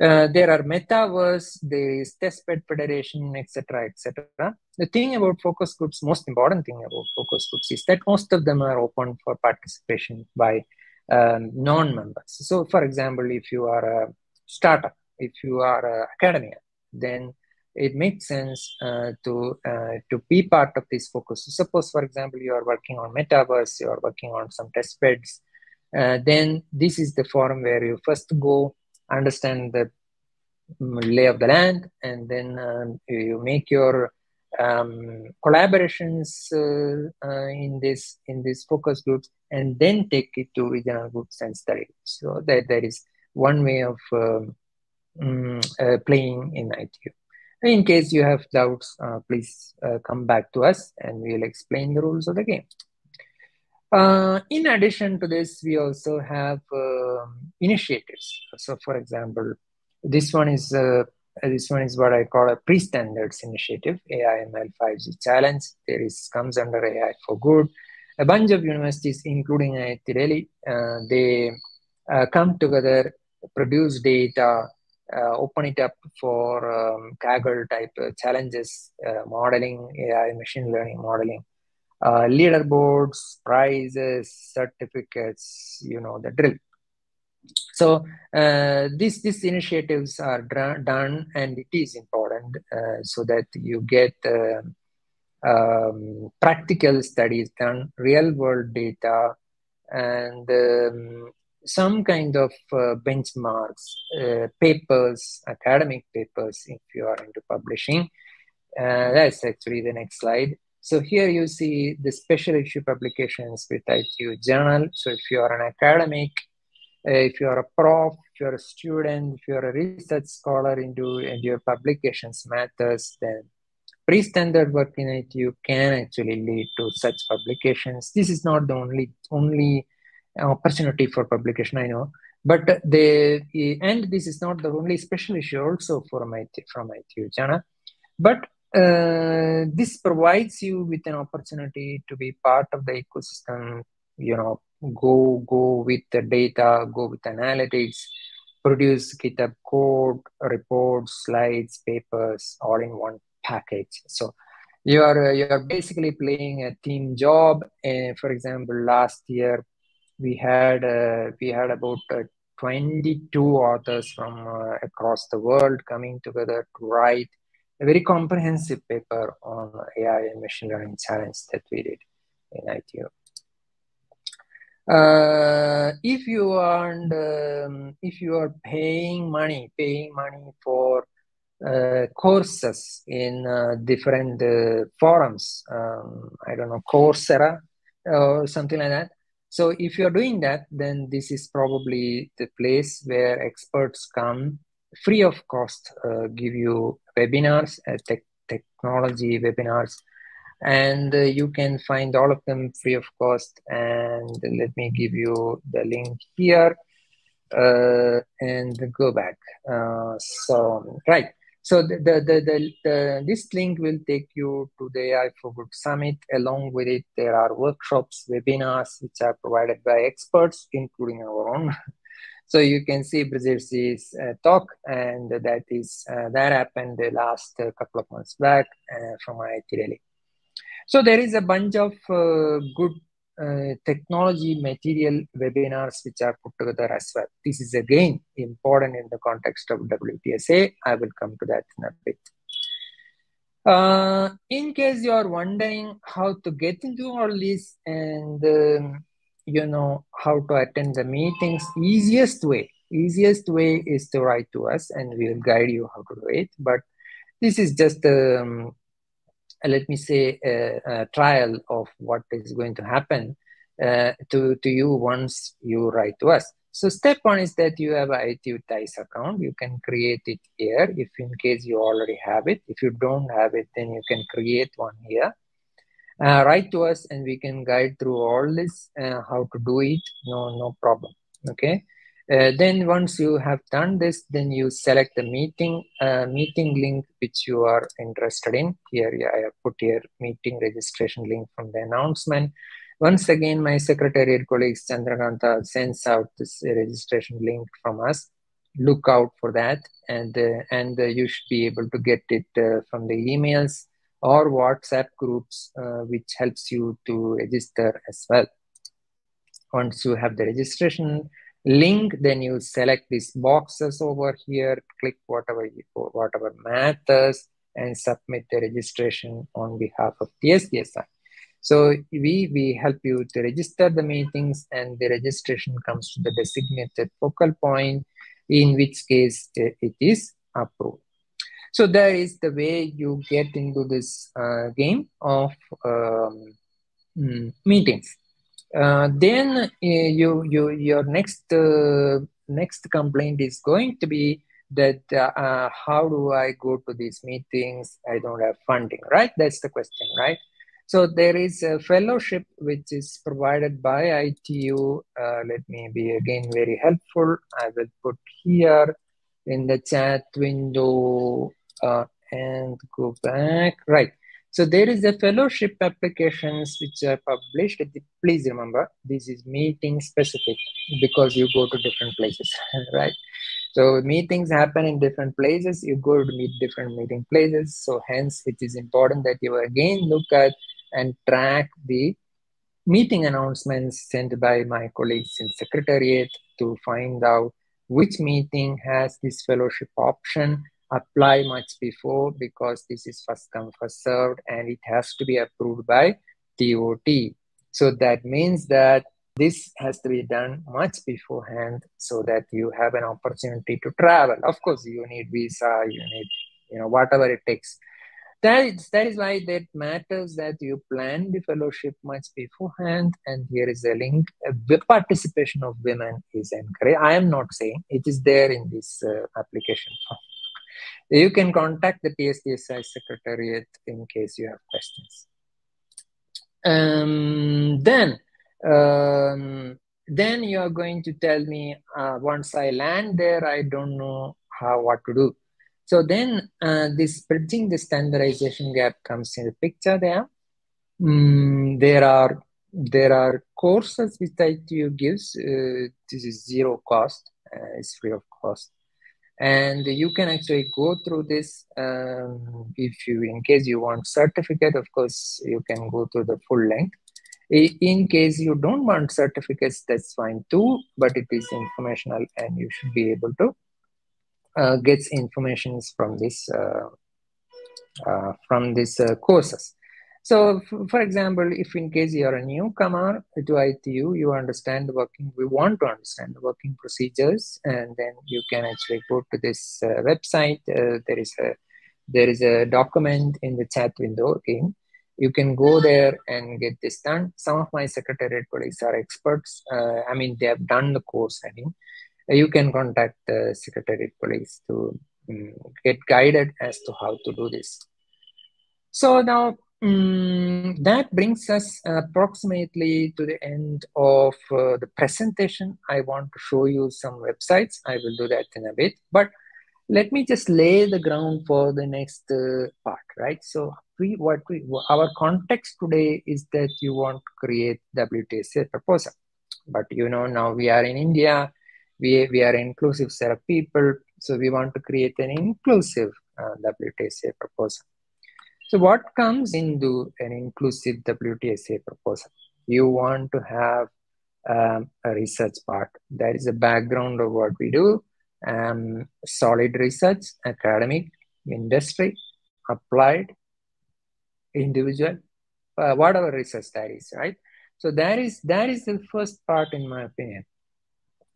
Uh, there are metaverse, there is testbed federation, etc., etc. The thing about focus groups, most important thing about focus groups is that most of them are open for participation by um, non-members. So, for example, if you are a startup, if you are an academia, then it makes sense uh, to uh, to be part of this focus. Suppose, for example, you are working on metaverse, you are working on some test beds, uh, then this is the forum where you first go understand the mm, lay of the land, and then um, you make your um, collaborations uh, uh, in this in this focus groups, and then take it to regional groups and study. So that that is one way of um, mm, playing in ITU. In case you have doubts, uh, please uh, come back to us and we'll explain the rules of the game. Uh, in addition to this, we also have um, initiatives. So, for example, this one is uh, this one is what I call a pre-standards initiative, AIML 5G challenge. There is comes under AI for good. A bunch of universities, including IIT Delhi, uh, they uh, come together, produce data, uh, open it up for um, Kaggle type uh, challenges, uh, modeling, AI, machine learning modeling, uh, leaderboards, prizes, certificates, you know, the drill. So uh, these, these initiatives are done and it is important uh, so that you get um, practical studies done, real world data, and um, some kind of uh, benchmarks, uh, papers, academic papers, if you are into publishing. Uh, that's actually the next slide. So here you see the special issue publications with ITU Journal. So if you are an academic, uh, if you are a prof, if you're a student, if you're a research scholar into and your publications matters, then pre-standard work in ITU can actually lead to such publications. This is not the only only opportunity for publication, I know. But the and this is not the only special issue also for my from ITU Journal, but uh, this provides you with an opportunity to be part of the ecosystem. You know, go go with the data, go with analytics, produce GitHub code, reports, slides, papers, all in one package. So you are you are basically playing a team job. And for example, last year we had uh, we had about uh, 22 authors from uh, across the world coming together to write a very comprehensive paper on AI and machine learning challenge that we did in ITU. Uh, if you are um, if you are paying money, paying money for uh, courses in uh, different uh, forums, um, I don't know, Coursera or something like that, so if you're doing that, then this is probably the place where experts come free of cost, uh, give you webinars, uh, tech, technology webinars, and uh, you can find all of them free of cost. And let me give you the link here uh, and go back. Uh, so, right. So the, the, the, the, this link will take you to the AI for Good Summit. Along with it, there are workshops, webinars, which are provided by experts, including our own. so you can see Brazil's uh, talk, and that is uh, that happened the last uh, couple of months back uh, from IIT Delhi. So there is a bunch of uh, good uh, technology material webinars which are put together as well. This is again important in the context of WTSA. I will come to that in a bit. Uh, in case you are wondering how to get into all this and um, you know how to attend the meetings, easiest way, easiest way is to write to us and we will guide you how to do it. But this is just um, let me say, a, a, trial of what is going to happen uh, to, to you once you write to us. So step one is that you have a ITU TIES account. You can create it here if in case you already have it. If you don't have it, then you can create one here. Uh, write to us and we can guide through all this, uh, how to do it. No, no problem. Okay. Uh, then once you have done this, then you select the meeting uh, meeting link which you are interested in. Here I have put here meeting registration link from the announcement. Once again, my secretariat colleagues Chandrakanta sends out this registration link from us. Look out for that, and uh, and uh, you should be able to get it uh, from the emails or WhatsApp groups, which helps you to register as well. Once you have the registration link, then you select these boxes over here, click whatever, you, whatever matters and submit the registration on behalf of TSDSI. So we, we help you to register the meetings and the registration comes to the designated focal point, in which case it is approved. So there is the way you get into this uh, game of um, mm, meetings. Uh, then uh, you you your next uh, next complaint is going to be that uh, uh, how do I go to these meetings? I don't have funding, right? That's the question, right? So there is a fellowship which is provided by ITU. let me be again very helpful. I will put here in the chat window and go back. Right. So there is a fellowship applications which are published. Please remember, this is meeting specific because you go to different places, right? So meetings happen in different places. You go to meet different meeting places. So hence it is important that you again look at and track the meeting announcements sent by my colleagues in secretariat to find out which meeting has this fellowship option apply much before because this is first come first served and it has to be approved by DoT. So that means that this has to be done much beforehand so that you have an opportunity to travel. Of course, you need visa, you need, you know, whatever it takes. That is, that is why that matters that you plan the fellowship much beforehand. And here is a link. The participation of women is encouraged. I am not saying it is there in this uh, application form. You can contact the TSDSI Secretariat in case you have questions. Um, then, um, then you are going to tell me uh, once I land there, I don't know how what to do. So then uh, this bridging the standardization gap comes in the picture there. Mm, there are there are courses which ITU gives. Uh, this is zero cost. Uh, it's free of cost, and you can actually go through this. Um, if you, in case you want certificate, of course, you can go through the full length. In case you don't want certificates, that's fine too. But it is informational, and you should be able to uh, get information from this uh, uh, from these uh, courses. So, for example, if in case you are a newcomer to ITU, you understand the working, we want to understand the working procedures, and then you can actually go to this uh, website. Uh, there is a there is a document in the chat window again. You can go there and get this done. Some of my secretariat colleagues are experts. Uh, I mean, they have done the course. I mean, you can contact the secretariat colleagues to um, get guided as to how to do this. So now Mm, that brings us approximately to the end of uh, the presentation. I want to show you some websites. I will do that in a bit, but let me just lay the ground for the next uh, part, right? So we, what we, our context today is that you want to create WTSA proposal, but you know, now we are in India, we, we are inclusive set of people. So we want to create an inclusive uh, WTSA proposal. So what comes into an inclusive WTSA proposal? You want to have um, a research part. That is the background of what we do. Um, solid research, academic, industry, applied, individual, uh, whatever research that is, right? So that is that is the first part, in my opinion.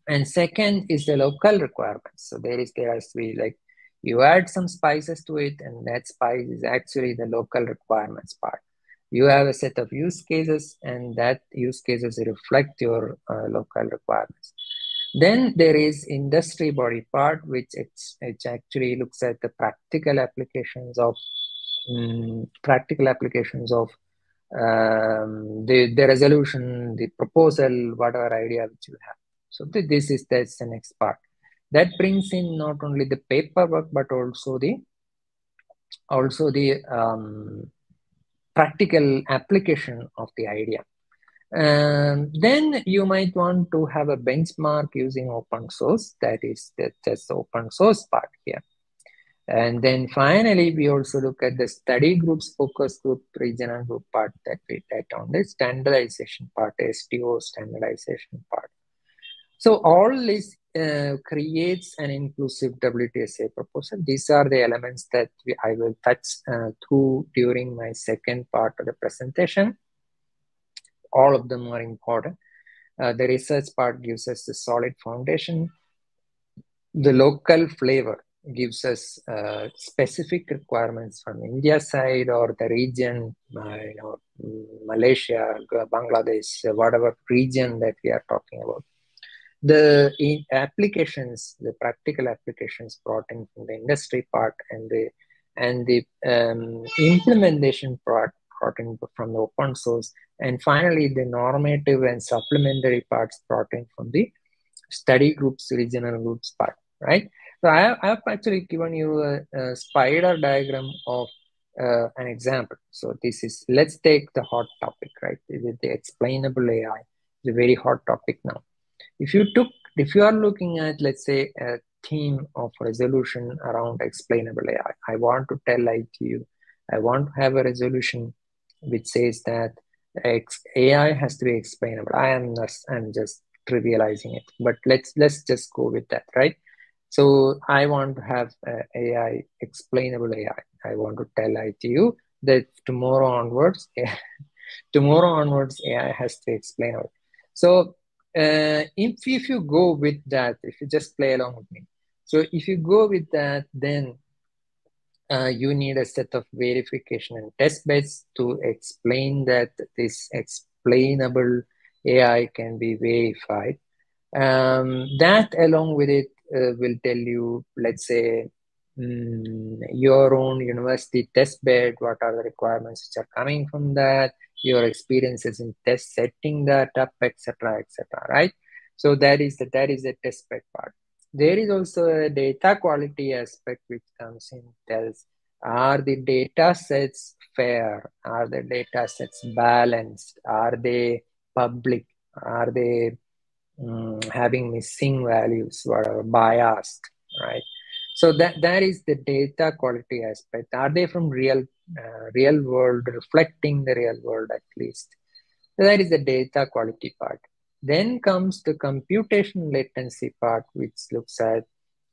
And second is the local requirements. So there is there has to be like you add some spices to it, and that spice is actually the local requirements part. You have a set of use cases, and that use cases reflect your uh, local requirements. Then there is industry body part, which, which actually looks at the practical applications of um, practical applications of um, the, the resolution, the proposal, whatever idea which you have. So th this is that's the next part that brings in not only the paperwork but also the also the um, practical application of the idea. Um, then you might want to have a benchmark using open source. That is that, that's the open source part here. And then finally we also look at the study groups focus group regional group part that we that on the standardization part sto standardization part. So all this uh, creates an inclusive WTSA proposal. These are the elements that we, I will touch uh, through during my second part of the presentation. All of them are important. Uh, the research part gives us the solid foundation. The local flavor gives us uh, specific requirements from India side or the region, uh, you know, Malaysia, Bangladesh, whatever region that we are talking about the applications, the practical applications brought in from the industry part and the and the um, implementation part brought in from the open source, and finally the normative and supplementary parts brought in from the study groups, regional groups part, right? So I have, I have actually given you a, a spider diagram of uh, an example. So this is, let's take the hot topic, right? The, the explainable AI a very hot topic now if you took if you are looking at let's say a theme of resolution around explainable ai i want to tell itu i want to have a resolution which says that ai has to be explainable. I am not i'm just trivializing it but let's let's just go with that right? So i want to have ai explainable ai i. Want to tell itu that tomorrow onwards tomorrow onwards ai has to be explainable. So uh, if, if you go with that, if you just play along with me, so if you go with that, then uh, you need a set of verification and test beds to explain that this explainable AI can be verified. Um, that along with it uh, will tell you, let's say, um, your own university test bed, what are the requirements which are coming from that, your experiences in test setting that up, etc., etc. Right? So that is the that is the test bed part. There is also a data quality aspect which comes in tells are the data sets fair? Are the data sets balanced? Are they public? Are they um, having missing values or biased? Right. So that that is the data quality aspect. Are they from real uh, real world, reflecting the real world at least? That is the data quality part. Then comes the computation latency part, which looks at,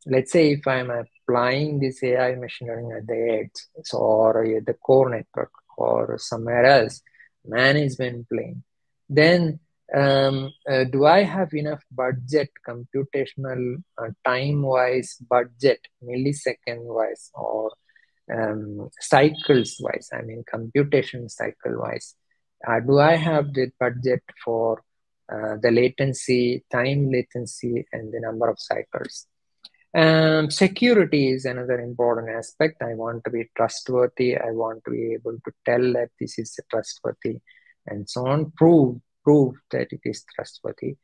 let's say, if I'm applying this AI machine learning at the edge, so, or at the core network, or somewhere else, management plane, then um, uh, do I have enough budget, computational uh, time wise budget, millisecond wise, or um, cycles wise? I mean, computation cycle wise. Uh, do I have the budget for uh, the latency, time latency, and the number of cycles? Um, security is another important aspect. I want to be trustworthy. I want to be able to tell that this is trustworthy and so on. Prove prove that it is trustworthy.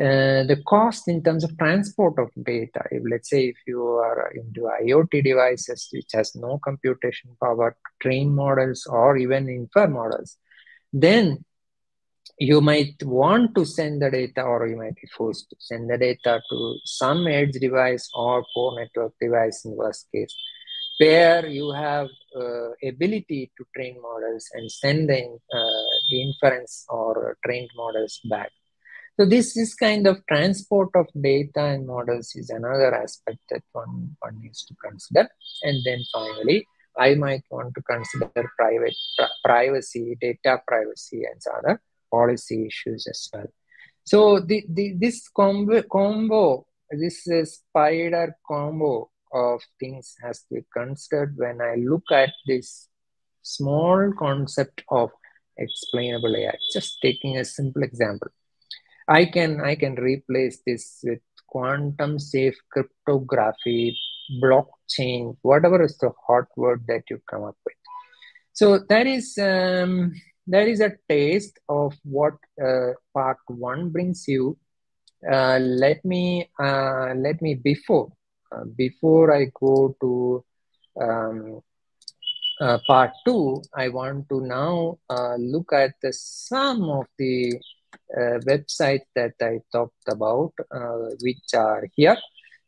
Uh, the cost in terms of transport of data, if let's say if you are into IoT devices which has no computation power to train models or even infer models, then you might want to send the data or you might be forced to send the data to some edge device or core network device in worst case where you have uh, ability to train models and send the, uh, inference or trained models back. So this is kind of transport of data and models is another aspect that one, one needs to consider. And then finally, I might want to consider private privacy, data privacy, and other policy issues as well. So the, the this combo, combo this uh, spider combo of things has to be considered when I look at this small concept of explainable AI. Just taking a simple example. I can I can replace this with quantum safe cryptography, blockchain, whatever is the hot word that you come up with. So that is um, that is a taste of what uh, part one brings you. Uh, let me uh, let me before uh, before I go to um, uh, part two, I want to now uh, look at the some of the uh, websites that I talked about, uh, which are here.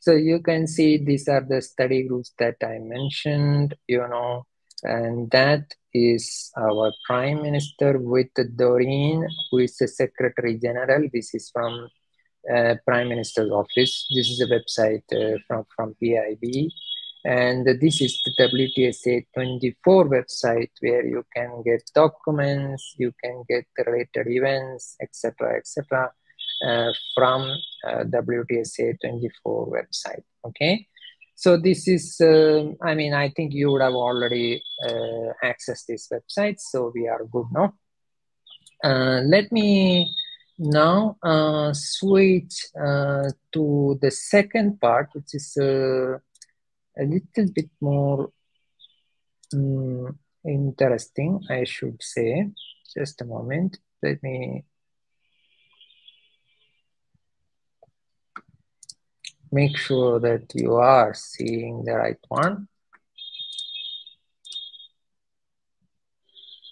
So you can see these are the study groups that I mentioned, you know, and that is our Prime Minister with Doreen, who is the Secretary General. This is from uh, Prime Minister's office. This is a website uh, from, from PIB. And this is the WTSA 24 website where you can get documents, you can get related events, etc., etc., uh, from uh, WTSA 24 website. Okay. So this is, uh, I mean, I think you would have already uh, accessed this website. So we are good now. let me now uh, switch uh, to the second part, which is uh, a little bit more um, interesting, I should say. Just a moment. Let me make sure that you are seeing the right one.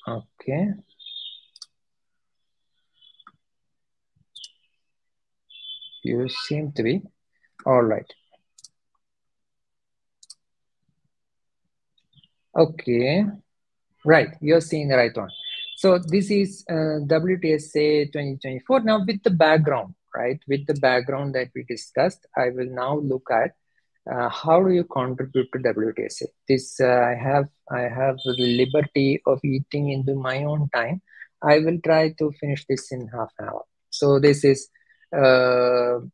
Okay. You seem to be. All right. Okay. Right. You're seeing the right one. So this is uh, WTSA 2024. Now with the background, right? With the background that we discussed, I will now look at uh, how do you contribute to WTSA? This uh, I have I have the liberty of eating into my own time. I will try to finish this in half an hour. So this is um,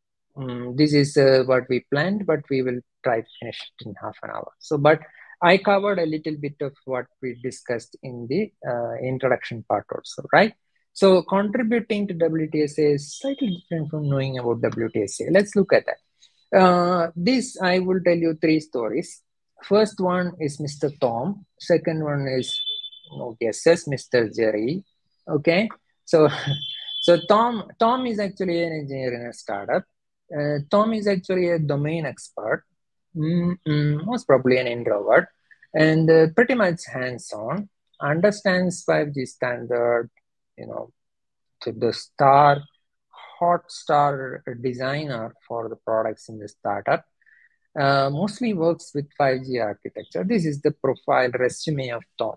this is uh, what we planned, but we will try to finish it in half an hour. So, but I covered a little bit of what we discussed in the uh, introduction part also, right? So contributing to WTSA is slightly different from knowing about WTSA. Let's look at that. Uh, this, I will tell you three stories. First one is Mr. Tom. Second one is, no guesses, Mr. Jerry. Okay, so so Tom Tom is actually an engineer in a startup. Uh, Tom is actually a domain expert, mm, mm, most probably an introvert, and uh, pretty much hands-on. Understands 5G standard, you know, to the star hot star designer for the products in the startup. Uh, mostly works with 5G architecture. This is the profile resume of Tom.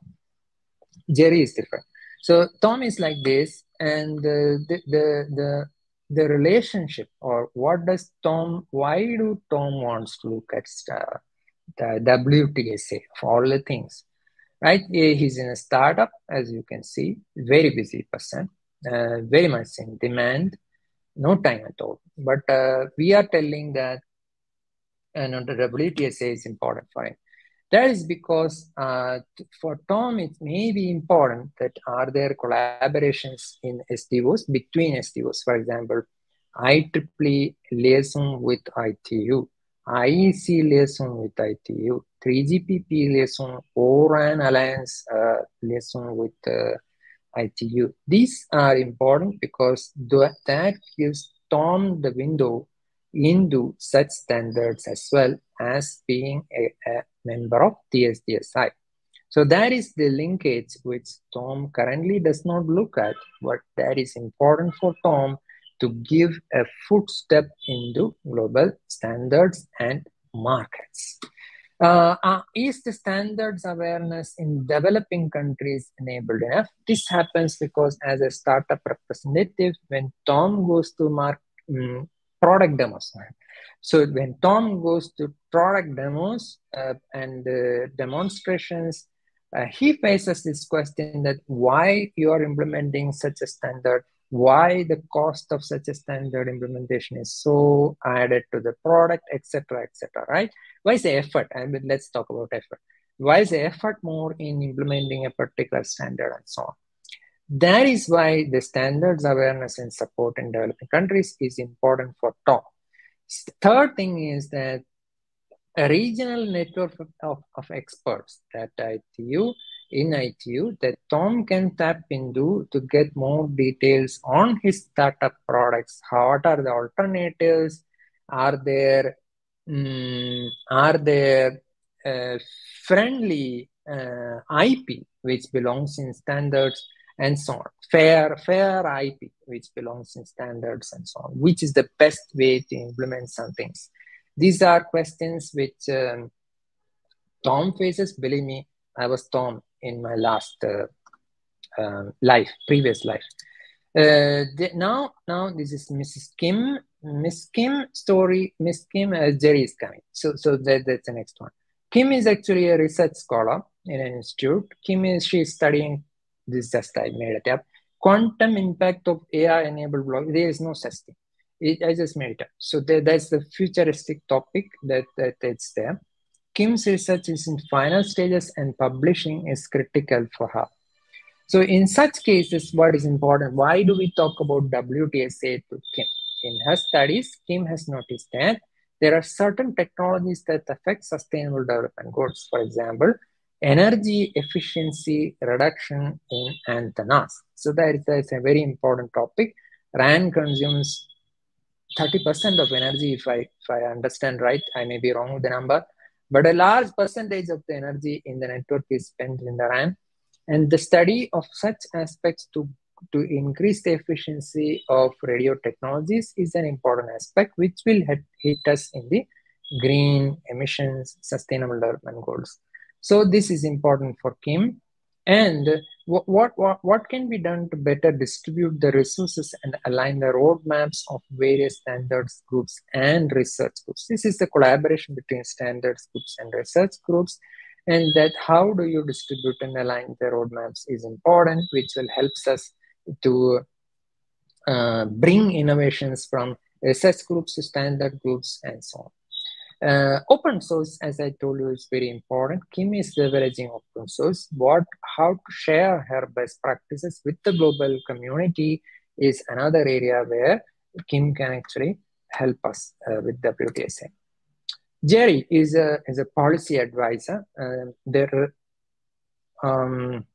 Jerry is different. So Tom is like this, and uh, the, the the the relationship or what does Tom? Why do Tom wants to look at uh, the WTSA for all the things? Right? He's in a startup, as you can see, very busy person, uh, very much in demand, no time at all. But uh, we are telling that, and uh, the WTSA is important for him. That is because uh, for Tom, it may be important that are there collaborations in SDOs between SDOs. For example, IEEE liaison with ITU, IEC liaison with ITU, 3GPP liaison, O-RAN Alliance uh, liaison with uh, ITU. These are important because that gives Tom the window into such standards as well as being a, a member of TSDSI. So that is the linkage which Tom currently does not look at, but that is important for Tom to give a footstep into global standards and markets. Uh, uh, is the standards awareness in developing countries enabled enough? This happens because as a startup representative, when Tom goes to mark, um, product demos, so when Tom goes to product demos uh, and uh, demonstrations, uh, he faces this question that why you are implementing such a standard, why the cost of such a standard implementation is so added to the product, etc., etc. Right? Why is the effort? I mean, let's talk about effort. Why is the effort more in implementing a particular standard and so on? That is why the standards awareness and support in developing countries is important for Tom. Third thing is that a regional network of, of experts that ITU in ITU that Tom can tap into to get more details on his startup products. What are the alternatives? Are there um, are there uh, friendly uh, IP which belongs in standards and so on? Fair fair IP which belongs in standards and so on. Which is the best way to implement some things? These are questions which um, Tom faces. Believe me, I was Tom in my last uh, um, life, previous life. Uh, the, now, now this is Mrs. Kim. Miss Kim story. Miss Kim, uh, Jerry is coming. So, so that, that's the next one. Kim is actually a research scholar in an institute. Kim is she is studying. This is just I made it up. Quantum impact of AI-enabled blog. There is no such thing. It, I just made it up. So there, that's the futuristic topic that, that it's there. Kim's research is in final stages and publishing is critical for her. So in such cases, what is important? Why do we talk about WTSA to Kim? In her studies, Kim has noticed that there are certain technologies that affect sustainable development goals. For example, energy efficiency reduction in antennas. So that is, that is a very important topic. RAN consumes 30% of energy, if I, if I understand right. I may be wrong with the number, but a large percentage of the energy in the network is spent in the RAN. And the study of such aspects to, to increase the efficiency of radio technologies is an important aspect, which will hit, hit us in the green emissions sustainable development goals. So this is important for Kim. And what, what, what, can be done to better distribute the resources and align the roadmaps of various standards groups and research groups? This is the collaboration between standards groups and research groups. And that how do you distribute and align the roadmaps is important, which will help us to uh, bring innovations from research groups to standard groups and so on. Uh, open source, as I told you, is very important. Kim is leveraging open source. What, how to share her best practices with the global community is another area where Kim can actually help us uh, with WTSA. Jerry is a is a policy advisor. Uh, there, um,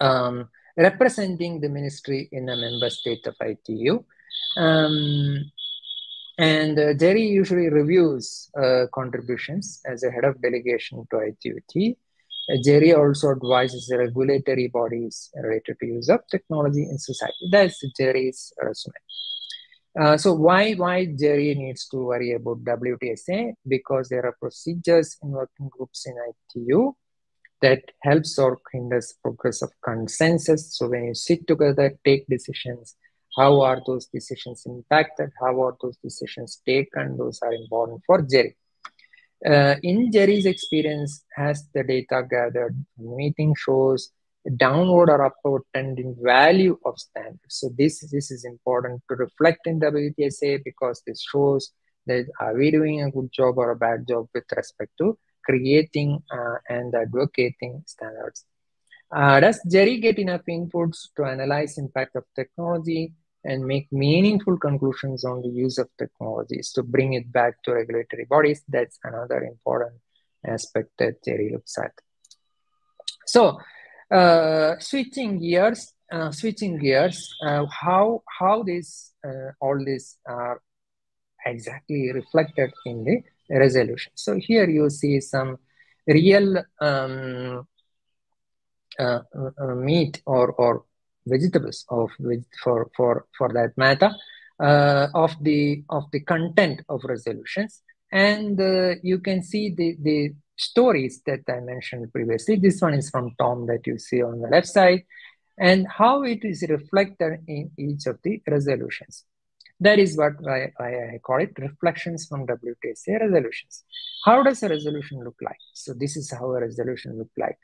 um, representing the ministry in a member state of ITU. Um, and uh, Jerry usually reviews uh, contributions as a head of delegation to ITUT. Uh, Jerry also advises the regulatory bodies related to use of technology in society. That's Jerry's resume. Uh, so why why Jerry needs to worry about WTSA? Because there are procedures in working groups in ITU that helps or hinders progress of consensus. So when you sit together, take decisions, how are those decisions impacted? How are those decisions taken? Those are important for Jerry. Uh, in Jerry's experience, as the data gathered, meeting shows downward or upward trend in value of standards. So this, this is important to reflect in WTSA because this shows that are we doing a good job or a bad job with respect to creating uh, and advocating standards. Uh, does Jerry get enough inputs to analyze impact of technology and make meaningful conclusions on the use of technologies to bring it back to regulatory bodies? That's another important aspect that Jerry looks at. So, uh, switching gears, uh, switching gears, uh, how how this uh, all this are exactly reflected in the resolution. So here you see some real um, uh, uh, meat or, or vegetables of for for for that matter uh, of the of the content of resolutions and uh, you can see the the stories that i mentioned previously this one is from tom that you see on the left side and how it is reflected in each of the resolutions that is what I, I, call it reflections from WTSA resolutions. How does a resolution look like? So this is how a resolution look like.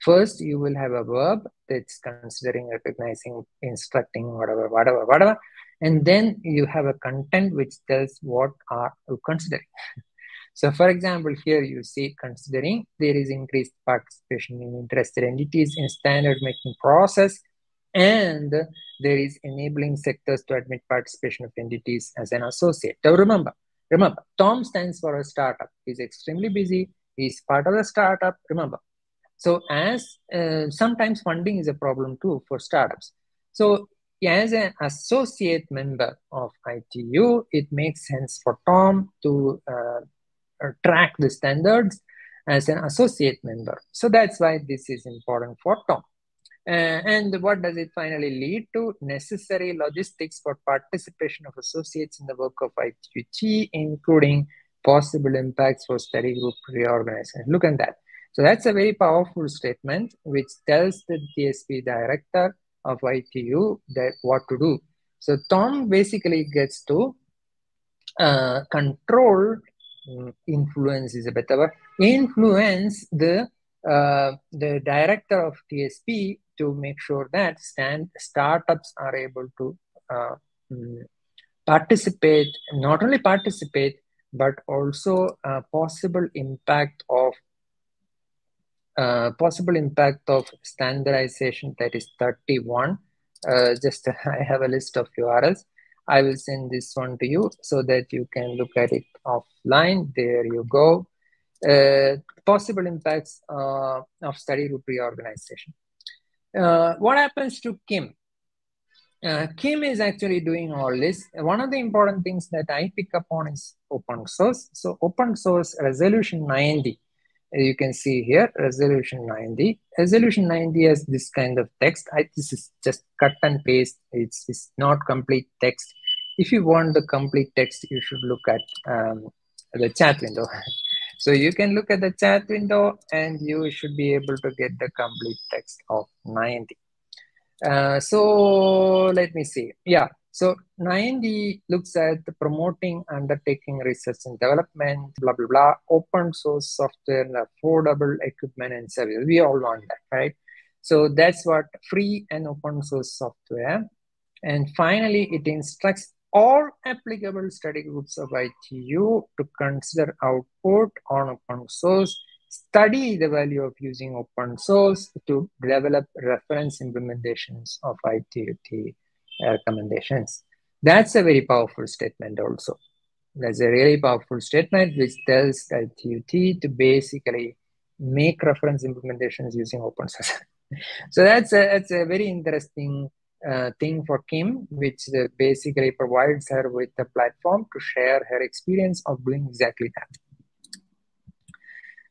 First, you will have a verb that's considering, recognizing, instructing, whatever, whatever, whatever. And then you have a content which tells what are you considering. so for example, here you see considering there is increased participation in interested entities in standard making process and there is enabling sectors to admit participation of entities as an associate. Now remember, remember, Tom stands for a startup. He's extremely busy. He's part of the startup. Remember. So as uh, sometimes funding is a problem too for startups. So as an associate member of ITU, it makes sense for Tom to uh, track the standards as an associate member. So that's why this is important for Tom. Uh, and what does it finally lead to? Necessary logistics for participation of associates in the work of ITUT, including possible impacts for study group reorganization. Look at that. So that's a very powerful statement which tells the TSB director of ITU that what to do. So Tom basically gets to uh, control, mm, influence is a better word, influence the uh, the director of TSB to make sure that stand, startups are able to uh, mm, participate, not only participate, but also uh, possible impact of uh, possible impact of standardization that is 31 uh, just i have a list of urls i will send this one to you so that you can look at it offline there you go uh, possible impacts uh, of study group reorganization uh, what happens to Kim? Kim is actually doing all this. One of the important things that I pick up on is open source. So open source resolution 90, you can see here, resolution 90. Resolution 90 has this kind of text. I, this is just cut and paste. It's, it's not complete text. If you want the complete text, you should look at um, the chat window. So you can look at the chat window and you should be able to get the complete text of 90. Uh, so let me see. Yeah, so 9D looks at promoting undertaking research and development, blah, blah, blah, open source software, and affordable equipment and services. We all want that, right? So that's what free and open source software. And finally, it instructs all applicable study groups of ITU to consider output on open source, study the value of using open source to develop reference implementations of ITUT recommendations. That's a very powerful statement also. That's a really powerful statement which tells ITUT to basically make reference implementations using open source. so that's a, that's a very interesting uh, thing for Kim, which uh, basically provides her with a platform to share her experience of doing exactly that.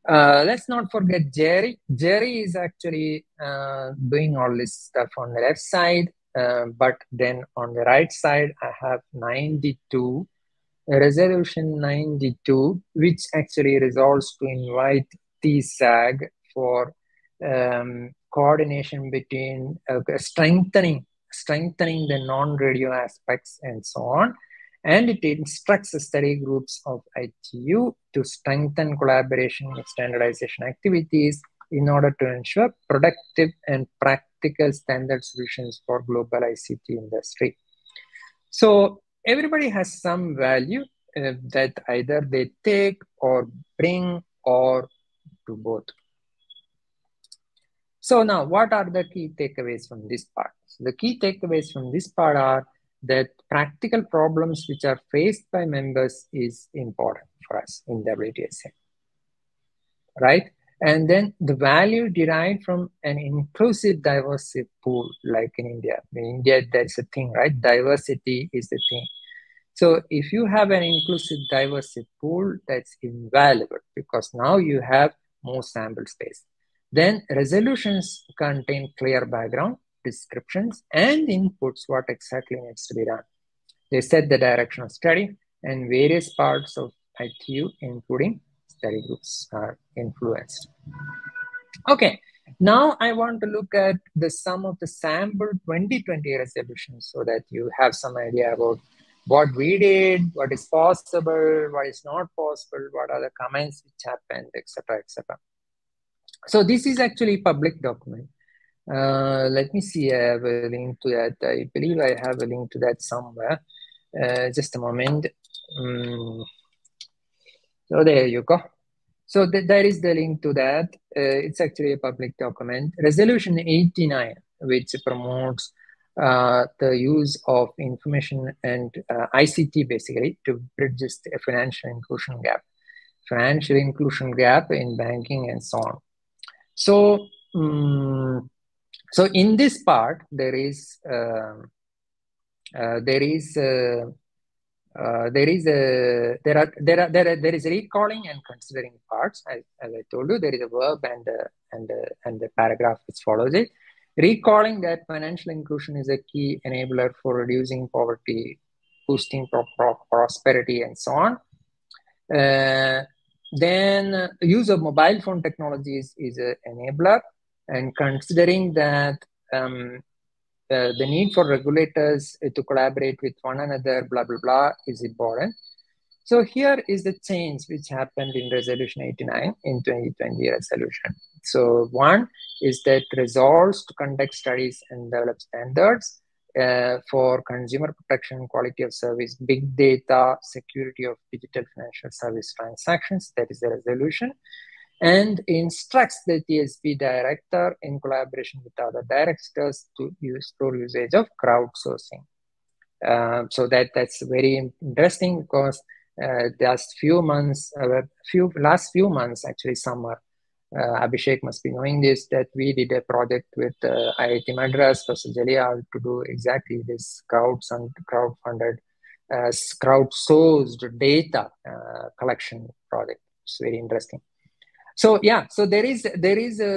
Uh, let's not forget Jerry. Jerry is actually uh, doing all this stuff on the left side, uh, but then on the right side, I have 92, resolution 92, which actually resolves to invite TSAG for um, coordination between uh, strengthening strengthening the non-radio aspects and so on. And it instructs the study groups of ITU to strengthen collaboration and standardization activities in order to ensure productive and practical standard solutions for global ICT industry. So everybody has some value uh, that either they take or bring or do both. So now what are the key takeaways from this part? So the key takeaways from this part are that practical problems which are faced by members is important for us in WTSA, right? And then the value derived from an inclusive diversity pool, like in India. In India, that's a thing, right? Diversity is the thing. So if you have an inclusive diversity pool, that's invaluable because now you have more sample space. Then resolutions contain clear background descriptions and inputs what exactly needs to be done. They set the direction of study and various parts of ITU, including study groups, are influenced. Okay, now I want to look at the sum of the sample 2020 resolutions so that you have some idea about what we did, what is possible, what is not possible, what are the comments which happened, etc., etc. So this is actually public document. Uh, let me see. I have a link to that. I believe I have a link to that somewhere. Uh, just a moment. Um, so there you go. So th there is the link to that. Uh, it's actually a public document. Resolution 89, which promotes uh, the use of information and uh, ICT basically to bridge the financial inclusion gap, financial inclusion gap in banking and so on. So um, so in this part, there is uh, uh, there is uh, uh, there is a there are there are there, are, there is recalling and considering parts. As, as I told you, there is a verb and uh, and uh, and the paragraph which follows it. Recalling that financial inclusion is a key enabler for reducing poverty, boosting pro pro prosperity, and so on. then use of mobile phone technologies is an enabler and considering that um, uh, the need for regulators to collaborate with one another, blah, blah, blah, is important. So here is the change which happened in resolution 89 in 2020 resolution. So one is that resolves to conduct studies and develop standards uh, for consumer protection, quality of service, big data, security of digital financial service transactions. That is the resolution and instructs the TSB director in collaboration with other directors to use for usage of crowdsourcing. Uh, so that that's very interesting because uh, few months, uh, few last few months actually summer, uh, Abhishek must be knowing this that we did a project with uh, IIT Madras, Professor Jalihal to do exactly this crowd crowd-funded, uh, crowdsourced data uh, collection project. It's very interesting so yeah so there is there is a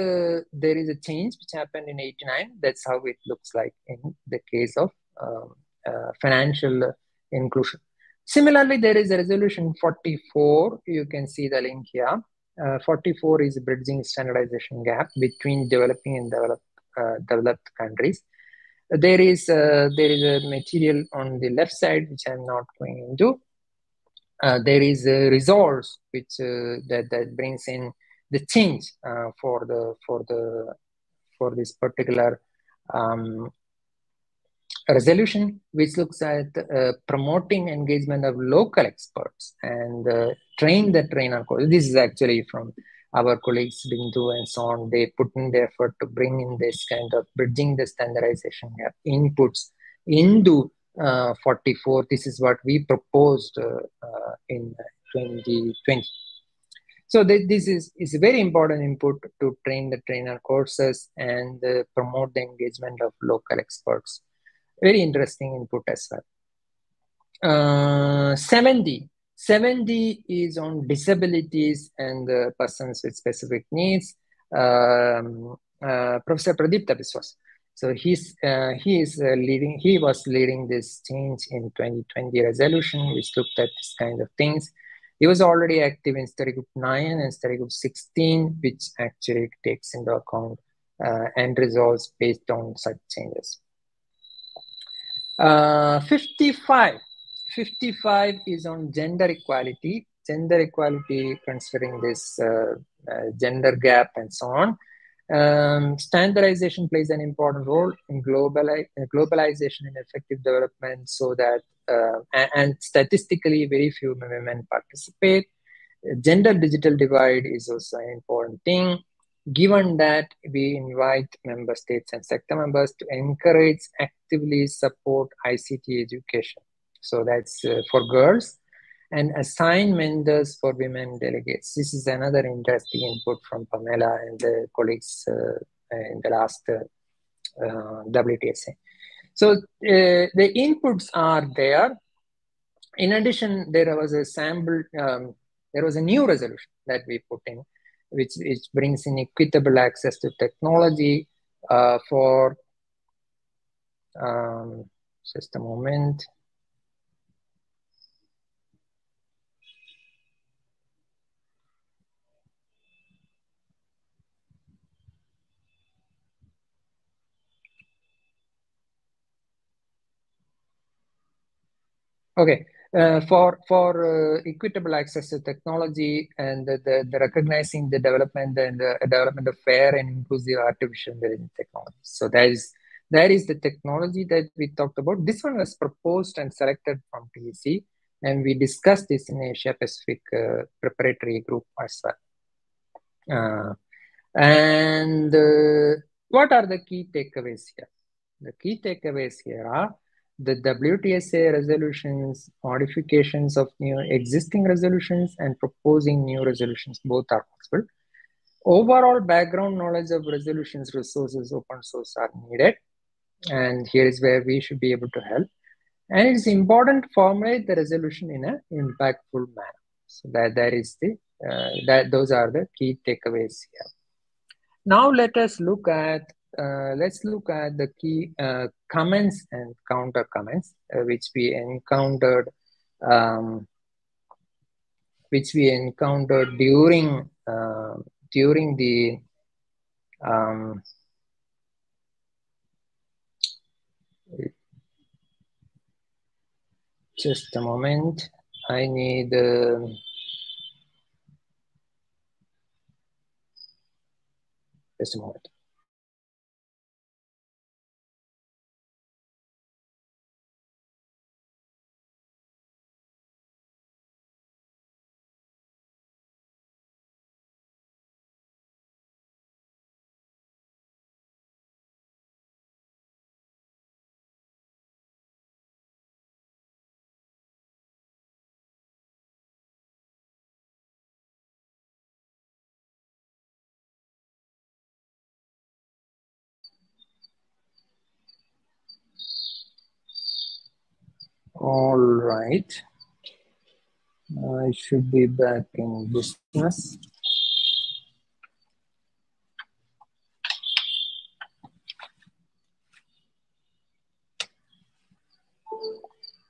there is a change which happened in 89 that's how it looks like in the case of um, uh, financial inclusion. Similarly there is a resolution 44 you can see the link here. Uh, 44 is bridging standardization gap between developing and developed uh, developed countries. There is uh, there is a material on the left side which i'm not going into. Uh, there is a resource which uh, that that brings in the change uh, for the for the for this particular um, resolution, which looks at uh, promoting engagement of local experts and uh, train the trainer. This is actually from our colleagues Bindu and so on. They put in the effort to bring in this kind of bridging the standardization inputs into uh, 44. This is what we proposed uh, uh, in 2020. So th this is, is a very important input to train the trainer courses and uh, promote the engagement of local experts. Very interesting input as well. Uh, 70. 70 is on disabilities and uh, persons with specific needs. Um, uh, Professor Pradeep Biswas. So he's uh, he is uh, leading. He was leading this change in 2020 resolution, which looked at this kind of things. He was already active in study group 9 and study group 16, which actually takes into account uh, end results based on such changes. Uh, 55. 55 is on gender equality. Gender equality, considering this uh, uh gender gap and so on. Um, standardization plays an important role in globali- globalization and effective development so that, and, and, statistically, very few women participate. Gender digital divide is also an important thing. Given that we invite member states and sector members to encourage, actively support ICT education. So that's uh, for girls and assign mentors for women delegates. This is another interesting input from Pamela and the colleagues uh, in the last uh, uh WTSA. So uh, the inputs are there. In addition, there was a sample, um, there was a new resolution that we put in, which, which brings in equitable access to technology uh, for, um, just a moment. Okay, uh, for for uh, equitable access to technology and the, the, the, recognizing the development and the development of fair and inclusive artificial intelligence technology. So that is that is the technology that we talked about. This one was proposed and selected from TEC, and we discussed this in Asia Pacific uh, preparatory group as well. Uh, and uh, what are the key takeaways here? The key takeaways here are the WTSA resolutions, modifications of new existing resolutions, and proposing new resolutions, both are possible. Overall background knowledge of resolutions resources open source are needed. And here is where we should be able to help. And it's important to formulate the resolution in an impactful manner. So that, that is the, uh, that those are the key takeaways here. Now let us look at uh, let's look at the key uh, comments and counter comments uh, which we encountered um, which we encountered during uh, during the um, just a moment. I need uh, just a moment All right. I should be back in business.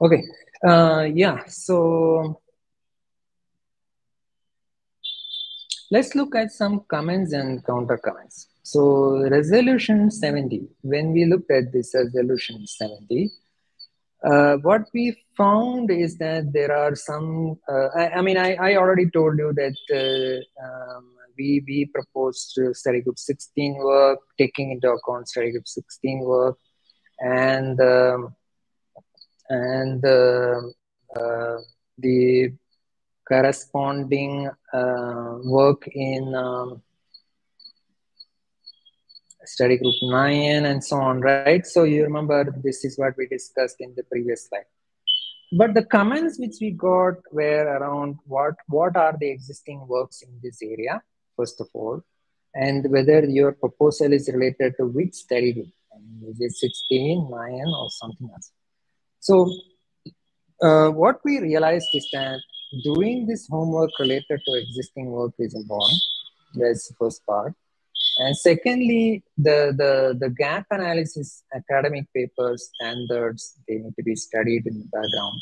Okay. Uh, yeah. So let's look at some comments and counter comments. So resolution 70, when we looked at this resolution 70, uh, what we found is that there are some, uh, I, I, mean, I, I, already told you that uh, um, we, we proposed study group 16 work, taking into account study group 16 work, and um, and uh, uh, the corresponding work in um, study group 9 and so on, right? So you remember this is what we discussed in the previous slide. but the comments which we got were around what what are the existing works in this area first of all and whether your proposal is related to which study group I mean, is it 16 9 or something else so uh, what we realized is that doing this homework related to existing work is important that's the first part and secondly, the, the, the gap analysis, academic papers, standards, they need to be studied in the background.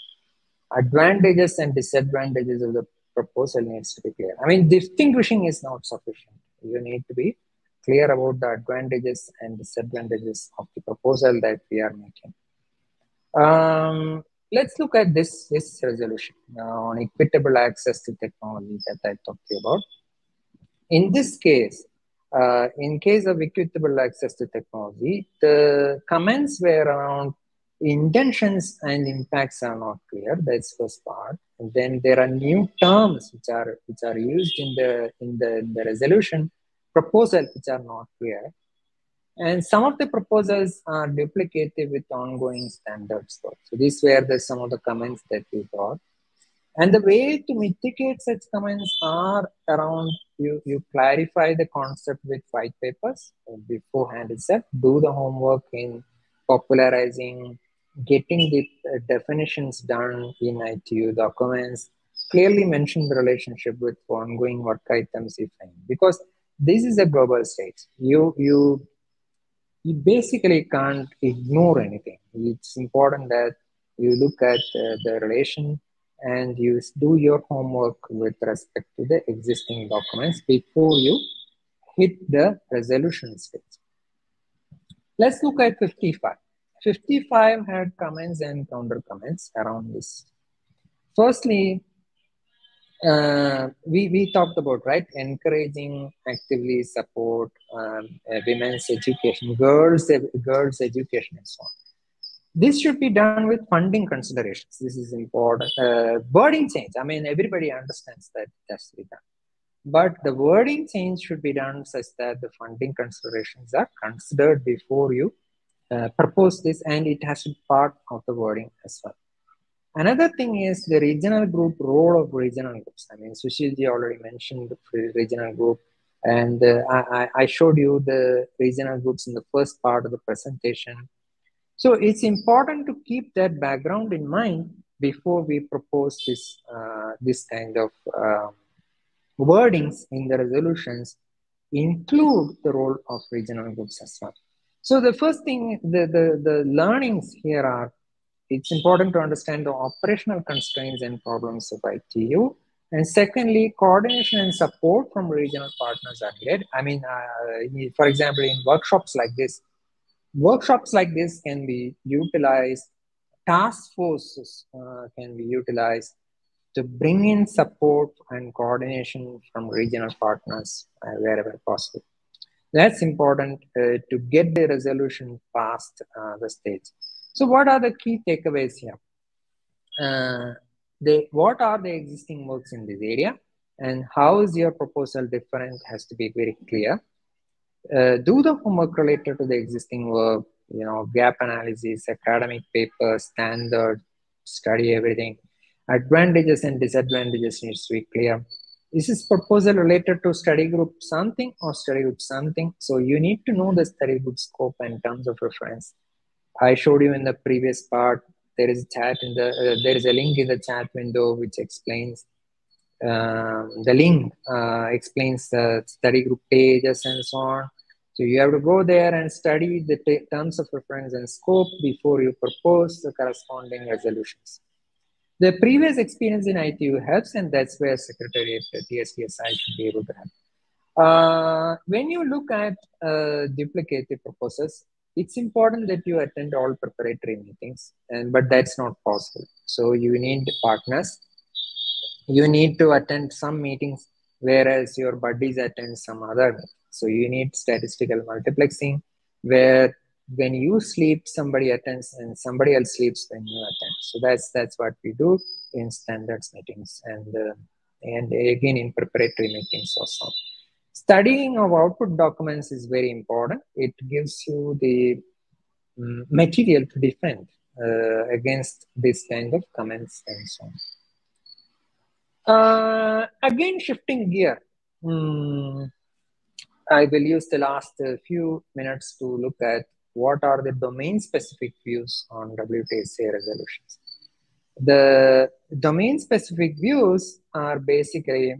Advantages and disadvantages of the proposal needs to be clear. I mean, distinguishing is not sufficient. You need to be clear about the advantages and disadvantages of the proposal that we are making. Um, let's look at this, this resolution uh, on equitable access to technology that I talked about. In this case, uh, in case of equitable access to technology, the comments were around intentions and impacts are not clear. That's first part. And then there are new terms which are which are used in the in the, in the resolution proposal which are not clear. And some of the proposals are duplicative with ongoing standards. Though. So these were the some of the comments that we got. And the way to mitigate such comments are around you, you clarify the concept with white papers beforehand itself, do the homework in popularizing, getting the uh, definitions done in ITU documents, clearly mention the relationship with ongoing work items if any, because this is a global stage. You, you, you basically can't ignore anything. It's important that you look at uh, the relation and you do your homework with respect to the existing documents before you hit the resolution stage. Let's look at 55. 55 had comments and counter comments around this. Firstly, uh, we, we talked about, right, encouraging actively support um, uh, women's education, girls, girls' education and so on. This should be done with funding considerations. This is important. Uh, wording change. I mean, everybody understands that it has to be done. But the wording change should be done such that the funding considerations are considered before you uh, propose this, and it has to be part of the wording as well. Another thing is the regional group role of regional groups. I mean, Sushilji already mentioned the regional group, and uh, I, I showed you the regional groups in the first part of the presentation. So it's important to keep that background in mind before we propose this, uh, this kind of uh, wordings in the resolutions include the role of regional groups as well. So the first thing, the, the, the learnings here are, it's important to understand the operational constraints and problems of ITU. And secondly, coordination and support from regional partners are needed. I mean, uh, for example, in workshops like this, workshops like this can be utilized, task forces uh, can be utilized to bring in support and coordination from regional partners uh, wherever possible. That's important uh, to get the resolution past uh, the stage. So what are the key takeaways here? Uh, they, what are the existing works in this area and how is your proposal different has to be very clear uh, do the homework related to the existing work, you know, gap analysis, academic papers, standard, study everything. Advantages and disadvantages needs to be clear. Is this proposal related to study group something or study group something? So you need to know the study group scope and terms of reference. I showed you in the previous part, there is chat in the, uh, there is a link in the chat window which explains um, the link uh, explains the study group pages and so on. So you have to go there and study the terms of reference and scope before you propose the corresponding resolutions. The previous experience in ITU helps, and that's where secretary Secretariat TSDSI should be able to help. Uh, when you look at uh, duplicative proposals, it's important that you attend all preparatory meetings, and but that's not possible. So you need partners you need to attend some meetings whereas your buddies attend some other. So you need statistical multiplexing where when you sleep somebody attends and somebody else sleeps when you attend. So that's that's what we do in standards meetings and uh, and again in preparatory meetings also. Studying of output documents is very important. It gives you the um, material to defend uh, against this kind of comments and so on. Uh, again, shifting gear. Hmm, I will use the last uh, few minutes to look at what are the domain specific views on WTSA resolutions. The domain specific views are basically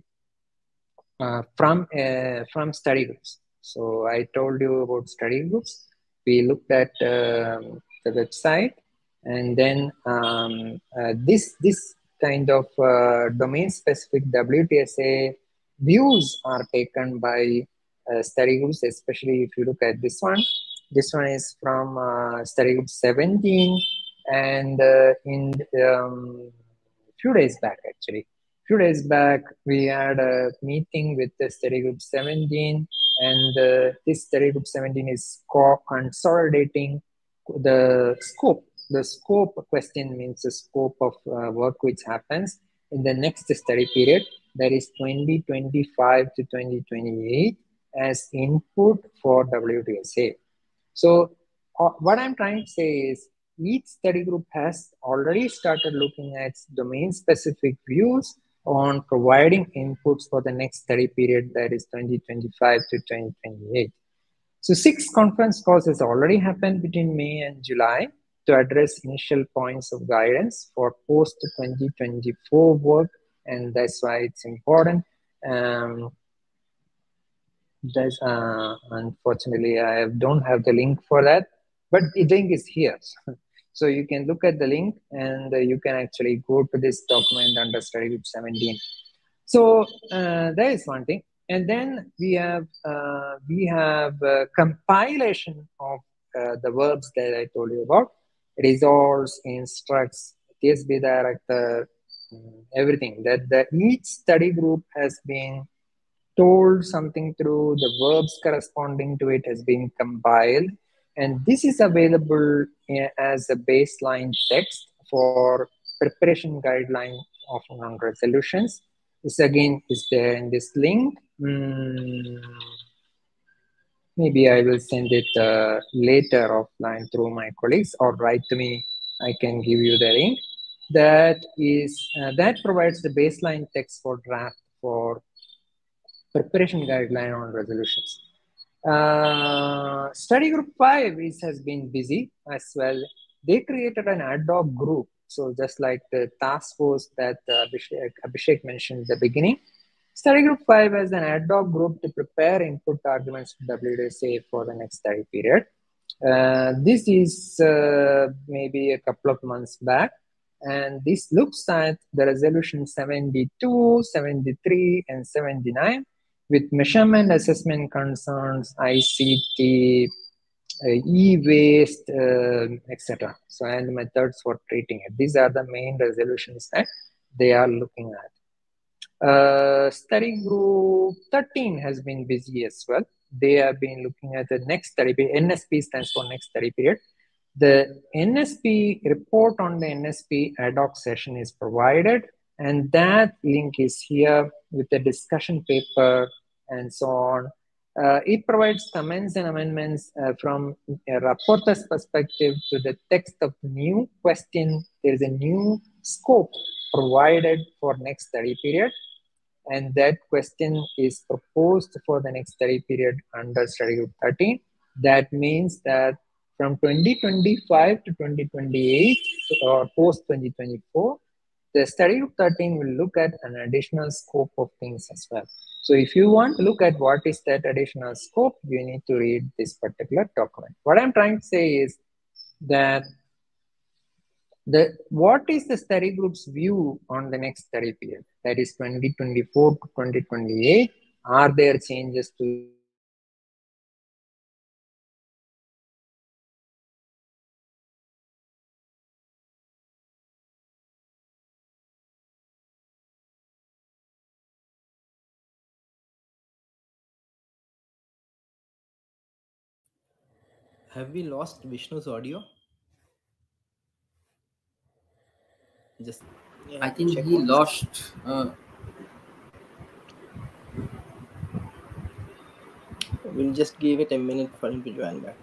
uh, from uh, from study groups. So I told you about study groups. We looked at um, the website, and then um, uh, this this kind of uh, domain specific WTSA views are taken by uh, study groups, especially if you look at this one. This one is from uh, study group 17 and uh, in um, few days back actually few days back we had a meeting with the study group 17 and uh, this study group 17 is co consolidating the scope the scope question means the scope of uh, work which happens in the next study period that is 2025 to 2028 as input for WTSA. So uh, what I'm trying to say is each study group has already started looking at domain specific views on providing inputs for the next study period that is 2025 to 2028. So six conference calls has already happened between May and July to address initial points of guidance for post 2024 work and that's why it's important. Um, there's, uh, unfortunately, I don't have the link for that, but the link is here. So you can look at the link and uh, you can actually go to this document under study group 17. So uh, that is one thing. And then we have uh, we have compilation of uh, the verbs that I told you about. Resolves, instructs, TSB director, mm, everything. That the each study group has been told something through the verbs corresponding to it has been compiled and this is available as a baseline text for preparation guideline of non-resolutions. This again is there in this link. Mm, maybe I will send it uh, later offline through my colleagues or write to me. I can give you the link. That is uh, that provides the baseline text for draft for preparation guideline on resolutions. Uh, study group 5 is, has been busy as well. They created an ad hoc group. So just like the task force that uh, Abhishek, Abhishek mentioned at the beginning, study group 5 has an ad hoc group to prepare input arguments for WTSA for the next study period. Uh, this is uh, maybe a couple of months back. And this looks at the resolution 72, 73, and 79 with measurement assessment concerns, ICT, uh, e-waste, uh, etc. So, and methods for treating it. These are the main resolutions that they are looking at. Uh, study group 13 has been busy as well. They have been looking at the next study period. NSP stands for next study period. The NSP report on the NSP ad hoc session is provided, and that link is here with the discussion paper and so on. Uh, it provides comments and amendments uh, from a rapporteur's perspective to the text of new question. There is a new scope provided for next study period. And that question is proposed for the next study period under study group 13. That means that from 2025 to 2028 or post 2024, the study group 13 will look at an additional scope of things as well. So if you want to look at what is that additional scope, you need to read this particular document. What I'm trying to say is that the what is the study group's view on the next study period? That is 2024 to 2028. Are there changes to Have we lost Vishnu's audio? Just I think he lost. Uh... We'll just give it a minute for him to join back.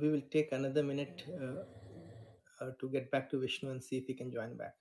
We will take another minute uh, uh, to get back to Vishnu and see if he can join back.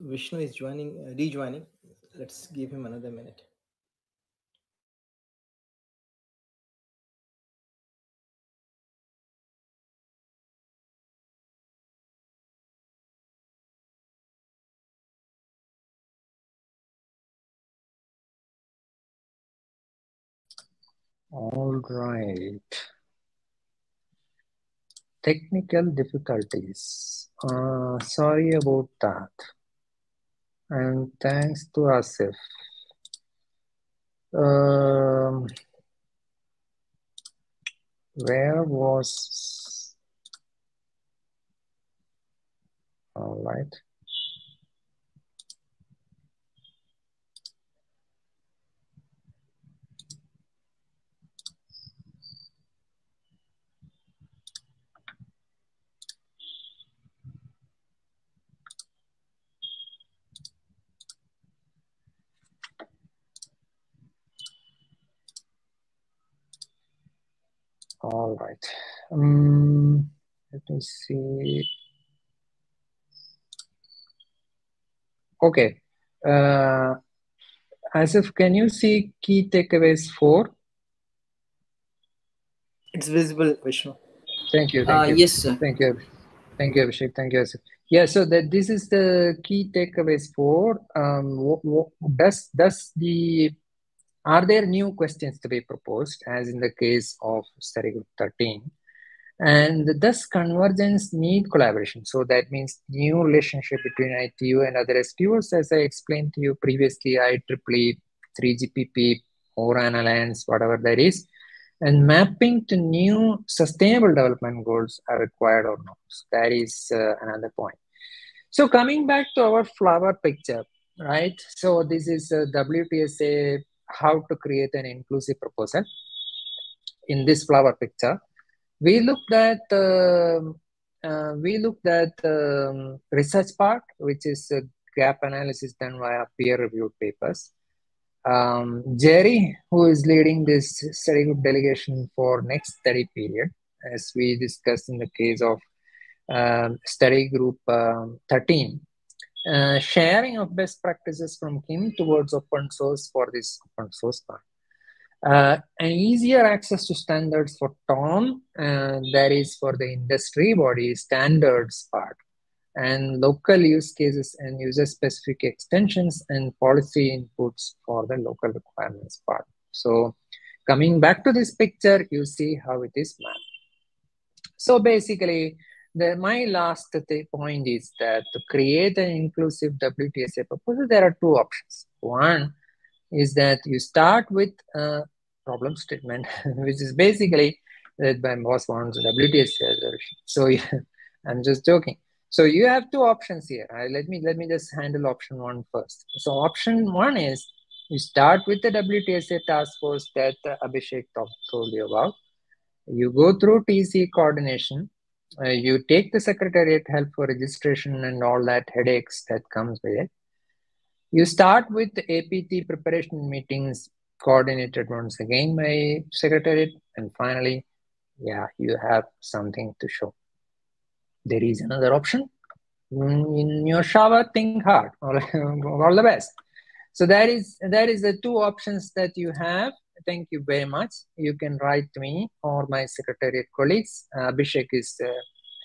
Vishnu is joining, uh, rejoining. Let's give him another minute. All right. Technical difficulties. Uh, sorry about that. And thanks to Asif. Um, where was all right all right um let me see okay uh Asif, can you see key takeaways four? It's visible, Vishnu. Thank you. Thank Uh, you. yes, sir. Thank you. Thank you, Abhishek. Thank you, Asif. Yeah, so that this is the key takeaways for um, does does the are there new questions to be proposed as in the case of study group 13 and does convergence need collaboration so that means new relationship between itu and other SDOs as i explained to you previously ieee 3gpp O-RAN alliance whatever that is and mapping to new sustainable development goals are required or not so that is uh, another point so coming back to our flower picture right so this is uh, wtsa how to create an inclusive proposal in this flower picture. We looked at um, uh, we looked at um, research part which is a gap analysis done via peer reviewed papers. Um, jerry who is leading this study group delegation for next study period as we discussed in the case of um, study group um, 13 uh, sharing of best practices from him towards open source for this open source part. Uh, and easier access to standards for Tom, uh, that is for the industry body standards part. and local use cases and user specific extensions and policy inputs for the local requirements part. So coming back to this picture, you see how it is mapped. So basically, the, my last point is that to create an inclusive WTSA proposal, there are two options. One is that you start with a problem statement, which is basically that my boss wants WTSA resolution. So yeah, I'm just joking. So you have two options here. Let me let me just handle option one first. So option one is you start with the WTSA task force that Abhishek talk, told you about. You go through TEC coordination. Uh, you take the secretariat help for registration and all that headaches that comes with it. You start with APT preparation meetings coordinated once again by secretariat. And finally, yeah, you have something to show. There is another option. Mm, in your shower, think hard. All the best. So that is that is the two options that you have. Thank you very much. You can write to me or my secretariat colleagues. Uh, Abhishek is uh,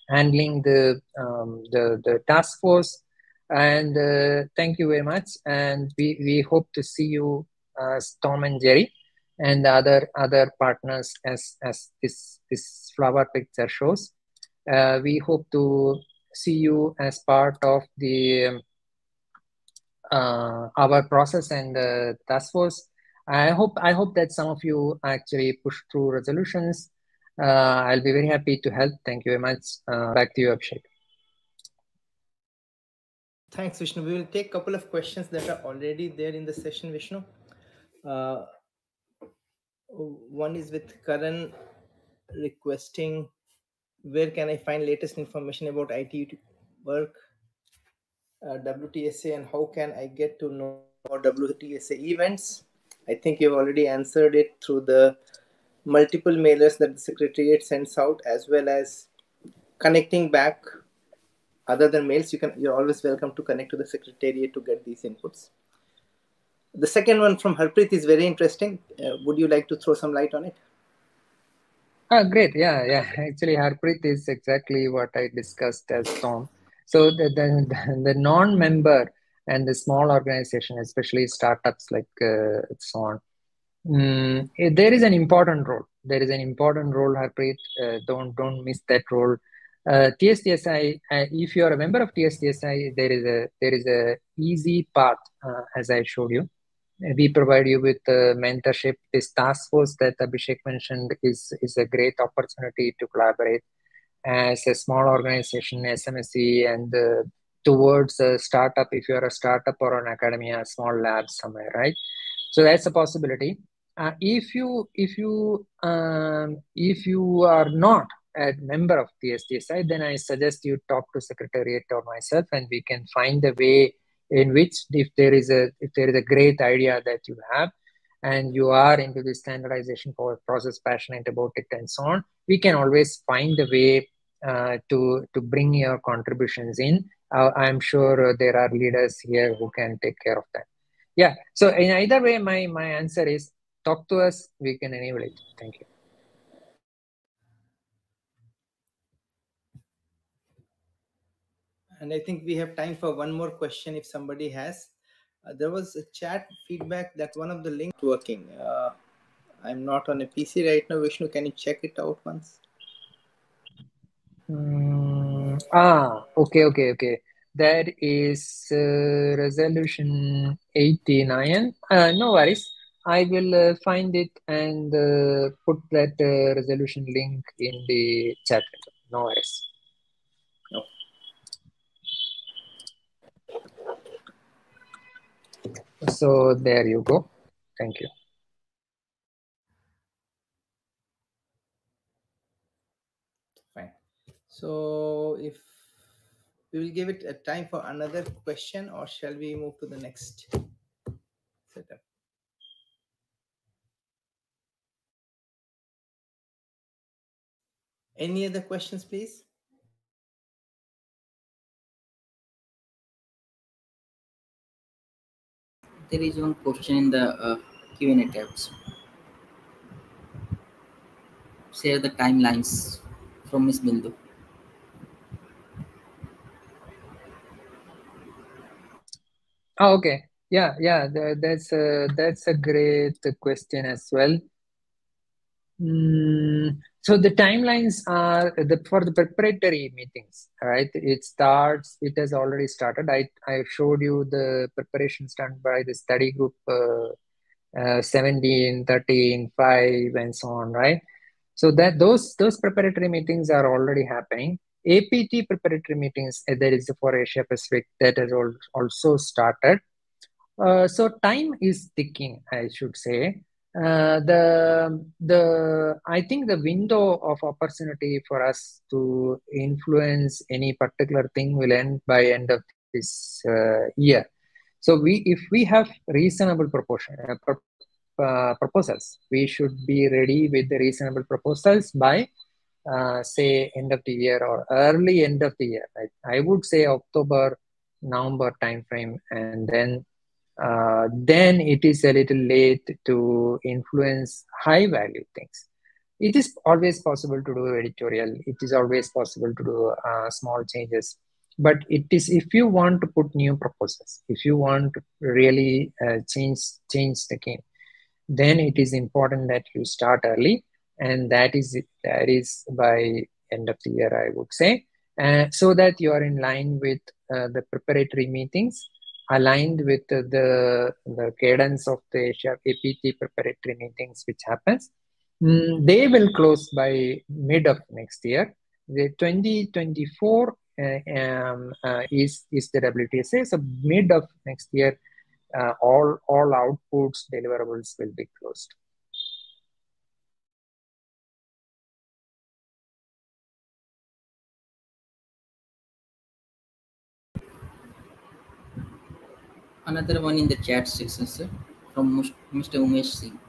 handling the, um, the the task force and uh, thank you very much. And we, we hope to see you, Tom and Jerry, and other other partners as as this this flower picture shows. Uh, we hope to see you as part of the um, uh, our process and uh, task force. I hope I hope that some of you actually push through resolutions. Uh, I'll be very happy to help. Thank you very much. Uh, back to you, Abhishek. Thanks, Vishnu. We will take a couple of questions that are already there in the session, Vishnu. Uh, one is with Karan requesting where can I find latest information about IT work, uh, WTSA, and how can I get to know about WTSA events? I think you've already answered it through the multiple mailers that the Secretariat sends out, as well as connecting back other than mails, you can you're always welcome to connect to the secretariat to get these inputs. The second one from Harpreet is very interesting. Uh, would you like to throw some light on it? Oh, great. Yeah, yeah. Actually, Harpreet is exactly what I discussed as Tom. So the, the, the non-member and the small organization, especially startups like uh, so on, mm, there is an important role. There is an important role, Harpreet. Uh, don't don't miss that role uh, TSDSI, uh, if you are a member of TSDSI, there is a there is a easy path uh, as I showed you. We provide you with mentorship. This task force that Abhishek mentioned is is a great opportunity to collaborate as a small organization, SMSC, and uh, towards a startup. If you are a startup or an academia, a small lab somewhere, right? So that's a possibility. Uh, if you if you um, if you are not a member of TSDSI, then I suggest you talk to Secretariat or myself, and we can find a way in which, if there is a if there is a great idea that you have, and you are into the standardization for process passionate about it and so on, we can always find a way uh, to to bring your contributions in. I'm sure there are leaders here who can take care of that. Yeah. So in either way, my my answer is talk to us. We can enable it. Thank you. and I think we have time for one more question if somebody has. Uh, there was a chat feedback that one of the links working. Uh, I'm not on a PC right now. Vishnu, can you check it out once? Mm, ah, okay, okay, okay. That is uh, resolution 89. Uh, no worries. I will uh, find it and uh, put that uh, resolution link in the chat. No worries. No. So there you go. Thank you. Fine. So if we will give it a time for another question or shall we move to the next setup? Any other questions, please? there is one question in the uh, Q&A tabs. Share the timelines from Miss Bindu. Oh, okay. Yeah, yeah. That's a that's a great question as well. Mm, so the timelines are the, for the preparatory meetings, right? It starts. It has already started. I I showed you the preparations done by the study group. Uh, uh, 17, 13, 5, and so on, right? So that those those preparatory meetings are already happening. APT preparatory meetings uh, there is for Asia Pacific that has also started. Uh, so time is ticking, I should say. Uh, the the I think the window of opportunity for us to influence any particular thing will end by end of this uh, year. So we if we have reasonable proportion uh, uh, proposals, we should be ready with the reasonable proposals by uh, say end of the year or early end of the year. I, I would say October, November timeframe, and then uh, then it is a little late to influence high value things. It is always possible to do editorial. It is always possible to do uh, small changes. But it is if you want to put new proposals, if you want to really uh, change change the game, then it is important that you start early, and that is that is by end of the year, I would say, uh, so that you are in line with uh, the preparatory meetings aligned with the, the cadence of the Asia APT preparatory meetings which happens. Mm, they will close by mid of next year. The 2024 uh, um, uh, is, is the WTSA. So mid of next year, uh, all, all outputs, deliverables will be closed. Another one in the chat section, sir, from Mr. Umesh Singh.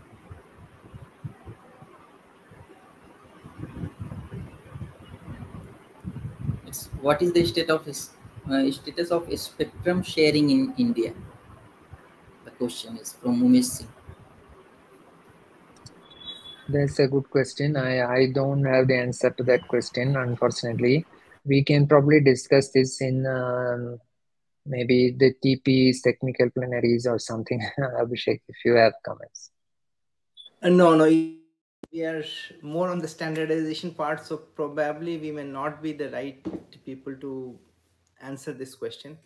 It's, what is the state of his, uh, status of spectrum sharing in India? The question is from Umesh Singh. That's a good question. I, I don't have the answer to that question, unfortunately. We can probably discuss this in um, maybe the TPs, technical plenaries or something. Abhishek, if you have comments. Uh, no, no, we are more on the standardization part, so probably we may not be the right people to answer this question.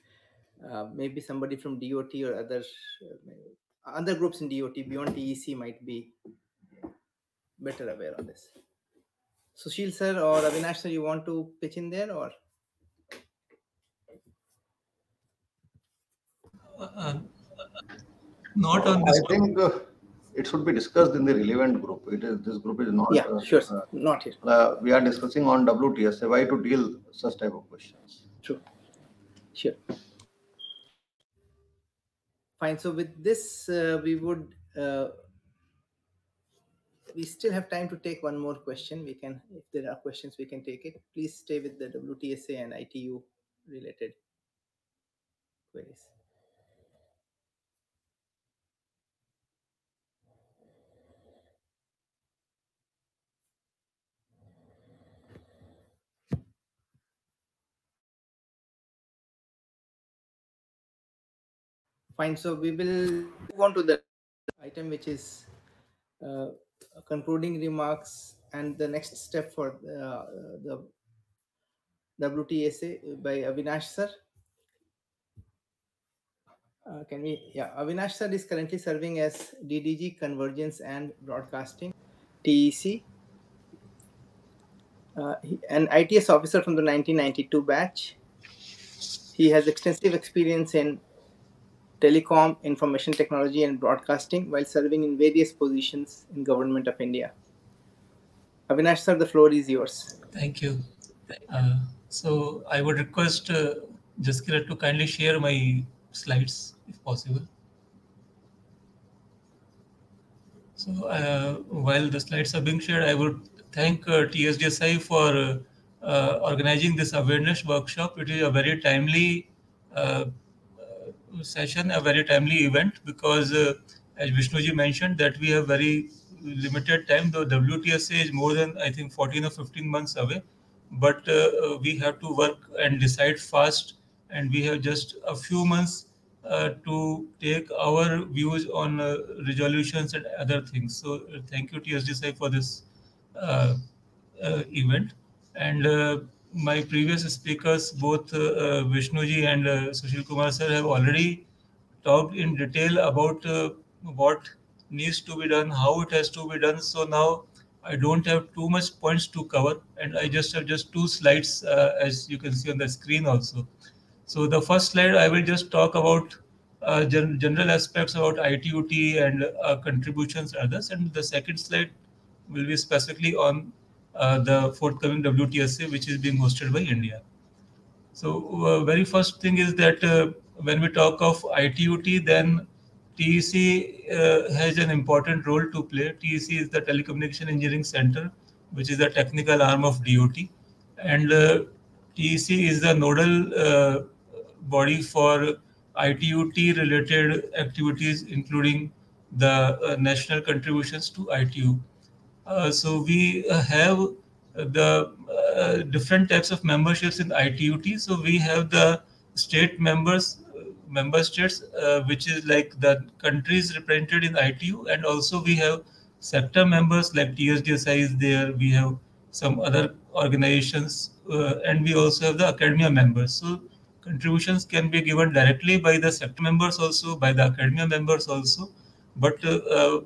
Uh, maybe somebody from DOT or other uh, other groups in DOT beyond TEC might be better aware of this. Sushil sir or Avinash sir, you want to pitch in there or? Not on this. I think uh, it should be discussed in the relevant group. It is this group is not. Yeah, uh, sure, uh, not here. Uh, we are discussing on WTS. Why to deal such type of questions? True. Sure. Fine. So with this, uh, we would. we still have time to take one more question. We can, if there are questions, we can take it. Please stay with the WTSA and ITU related queries. Fine. So we will move on to the item, which is uh, concluding remarks and the next step for uh, the WTSA by Avinash sir. Uh, can we, yeah, Avinash sir is currently serving as DDG Convergence and Broadcasting, TEC, uh, he, an ITS officer from the 1992 batch. He has extensive experience in telecom, information technology, and broadcasting while serving in various positions in Government of India. Avinash sir, the floor is yours. Thank you. Uh, so I would request uh, Jaskira to kindly share my slides if possible. So uh, while the slides are being shared, I would thank uh, TSDSI for uh, uh, organizing this awareness workshop. It is a very timely uh, session a very timely event because uh, as Vishnuji mentioned that we have very limited time though WTSA is more than I think 14 or 15 months away but uh, we have to work and decide fast and we have just a few months uh, to take our views on uh, resolutions and other things. So uh, thank you TSDSI for this uh, uh, event. And my previous speakers, both uh, Vishnuji and Sushil Kumar sir have already talked in detail about what needs to be done, how it has to be done. So now I don't have too much points to cover and I just have just two slides as you can see on the screen also. So the first slide, I will just talk about uh, gen general aspects about ITUT and uh, contributions others. And the second slide will be specifically on uh, the forthcoming WTSA, which is being hosted by India. So uh, very first thing is that uh, when we talk of ITUT, then TEC uh, has an important role to play. TEC is the Telecommunication Engineering Center, which is the technical arm of DOT. And TEC is the nodal body for ITUT related activities, including the uh, national contributions to ITU. Uh, so we uh, have the uh, different types of memberships in ITUT. So we have the state members, member states, which is like the countries represented in ITU, and also we have sector members like TSDSI is there. We have some other organizations, uh, and we also have the academia members. So contributions can be given directly by the sector members also, by the academia members also. But uh, uh,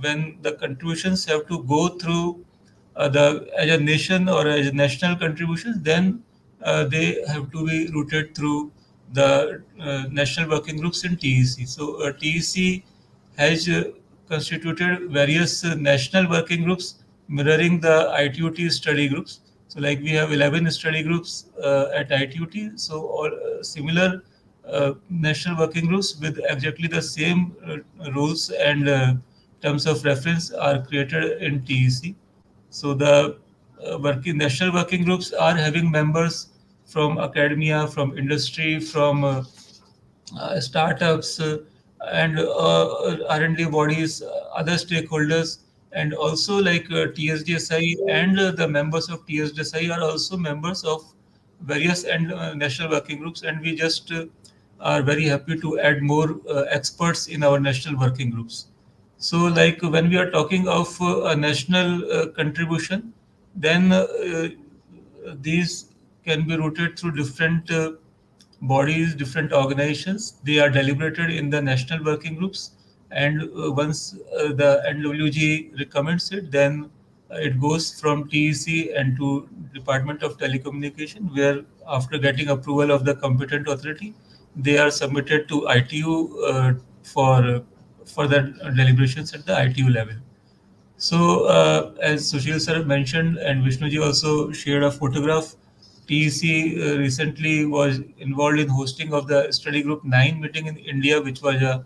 when the contributions have to go through uh, the as a nation or as national contributions, then uh, they have to be routed through the uh, national working groups in TEC. So uh, TEC has constituted various national working groups mirroring the ITUT study groups so like we have 11 study groups uh, at ITUT. So all uh, similar uh, national working groups with exactly the same rules and terms of reference are created in TEC. So the working national working groups are having members from academia, from industry, from uh, uh, startups, uh, and R&D bodies, other stakeholders and also like uh, TSDSI and uh, the members of TSDSI are also members of various and uh, national working groups and we just uh, are very happy to add more uh, experts in our national working groups. So like when we are talking of uh, a national contribution, then these can be routed through different bodies, different organizations. They are deliberated in the national working groups and uh, once uh, the NWG recommends it, then it goes from TEC and to Department of Telecommunication, where after getting approval of the competent authority, they are submitted to ITU uh, for further deliberations at the ITU level. So, uh, as Sushil sir mentioned, and Vishnuji also shared a photograph, TEC uh, recently was involved in hosting of the study group 9 meeting in India, which was a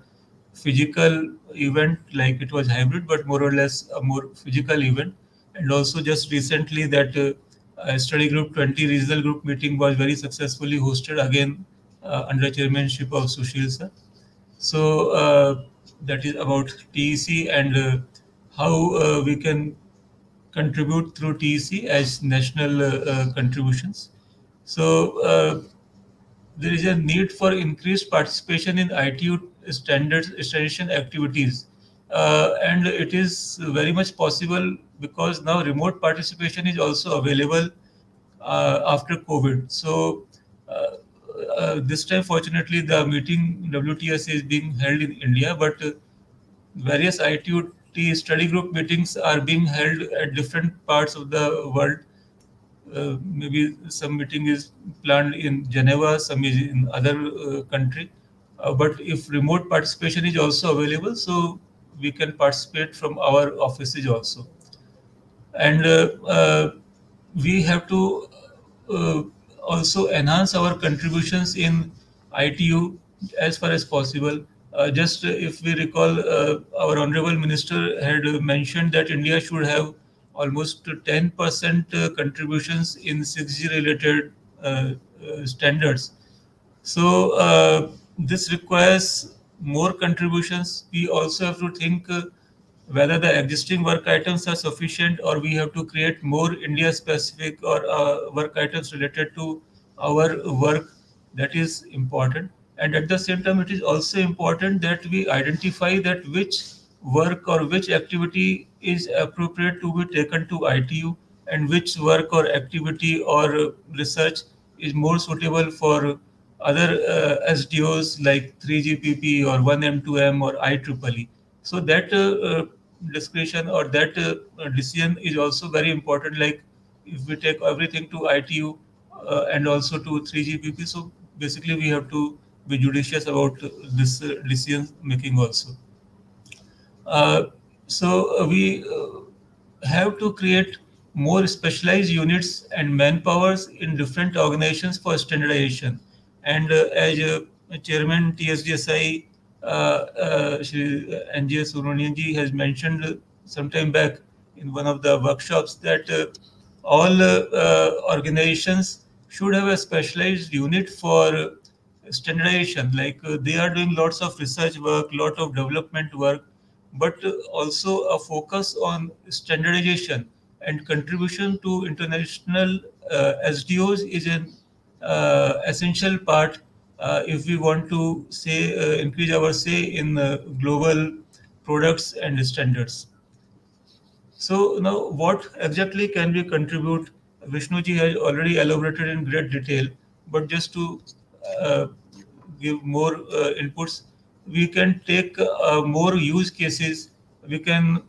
physical event like it was hybrid but more or less a more physical event and also just recently that uh, study group 20 regional group meeting was very successfully hosted again uh, under chairmanship of sushil sir so uh, that is about tec and uh, how uh, we can contribute through tec as national uh, contributions so there is a need for increased participation in itu standards standardization activities. Uh, and it is very much possible because now remote participation is also available uh, after COVID. So uh, uh this time, fortunately, the meeting WTS is being held in India, but various ITUT study group meetings are being held at different parts of the world. Uh, maybe some meeting is planned in Geneva, some is in other uh, country. Uh, but if remote participation is also available, so we can participate from our offices also. And uh, uh, we have to also enhance our contributions in ITU as far as possible. Uh, just uh, if we recall, uh, our honorable minister had mentioned that India should have almost 10% contributions in 6G related standards. So this requires more contributions. We also have to think uh, whether the existing work items are sufficient or we have to create more India specific or uh, work items related to our work that is important. and at the same time it is also important that we identify that which work or which activity is appropriate to be taken to ITU and which work or activity or research is more suitable for other uh, SDOs like 3GPP or oneM2M or IEEE. So that uh, uh, discretion or that uh, decision is also very important. Like if we take everything to ITU and also to 3GPP, so basically we have to be judicious about this decision making also. so we have to create more specialized units and manpowers in different organizations for standardization. And uh, as uh, Chairman TSDSI, uh, uh, NGS Subramanian has mentioned some time back in one of the workshops that uh, all organizations should have a specialized unit for standardization. Like they are doing lots of research work, lot of development work, but also a focus on standardization and contribution to international uh, SDOs is an uh, essential part if we want to say increase our say in global products and standards. So now what exactly can we contribute? Vishnuji has already elaborated in great detail, but just to uh, give more uh, inputs, we can take uh, more use cases. We can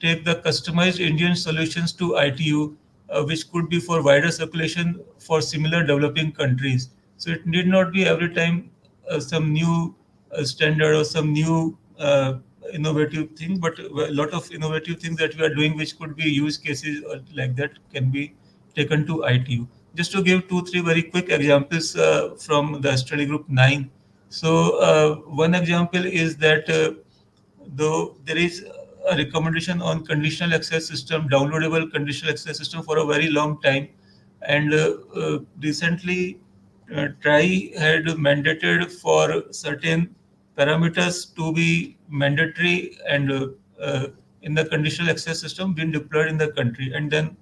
take the customized Indian solutions to ITU, uh, which could be for wider circulation for similar developing countries. So it need not be every time uh, some new uh, standard or some new uh, innovative thing, but a lot of innovative things that we are doing, which could be use cases like that, can be taken to ITU. Just to give two, three very quick examples uh, from the study group nine. So uh, one example is that though there is a recommendation on conditional access system, downloadable conditional access system for a very long time. And uh, uh, recently, uh, TRAI had mandated for certain parameters to be mandatory and uh, uh, in the conditional access system being deployed in the country. And then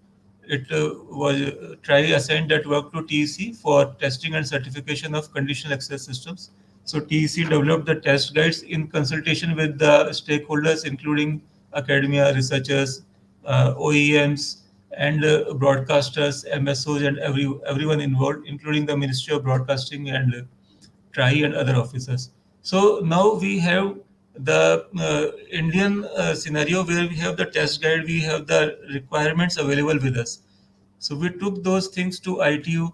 it uh, was TRAI assigned that work to TEC for testing and certification of conditional access systems. So TEC developed the test guides in consultation with the stakeholders, including academia, researchers, uh, OEMs, and uh, broadcasters, MSOs, and every everyone involved, including the Ministry of Broadcasting and uh, TRAI and other officers. So now we have the uh, Indian uh, scenario where we have the test guide, we have the requirements available with us. So we took those things to ITU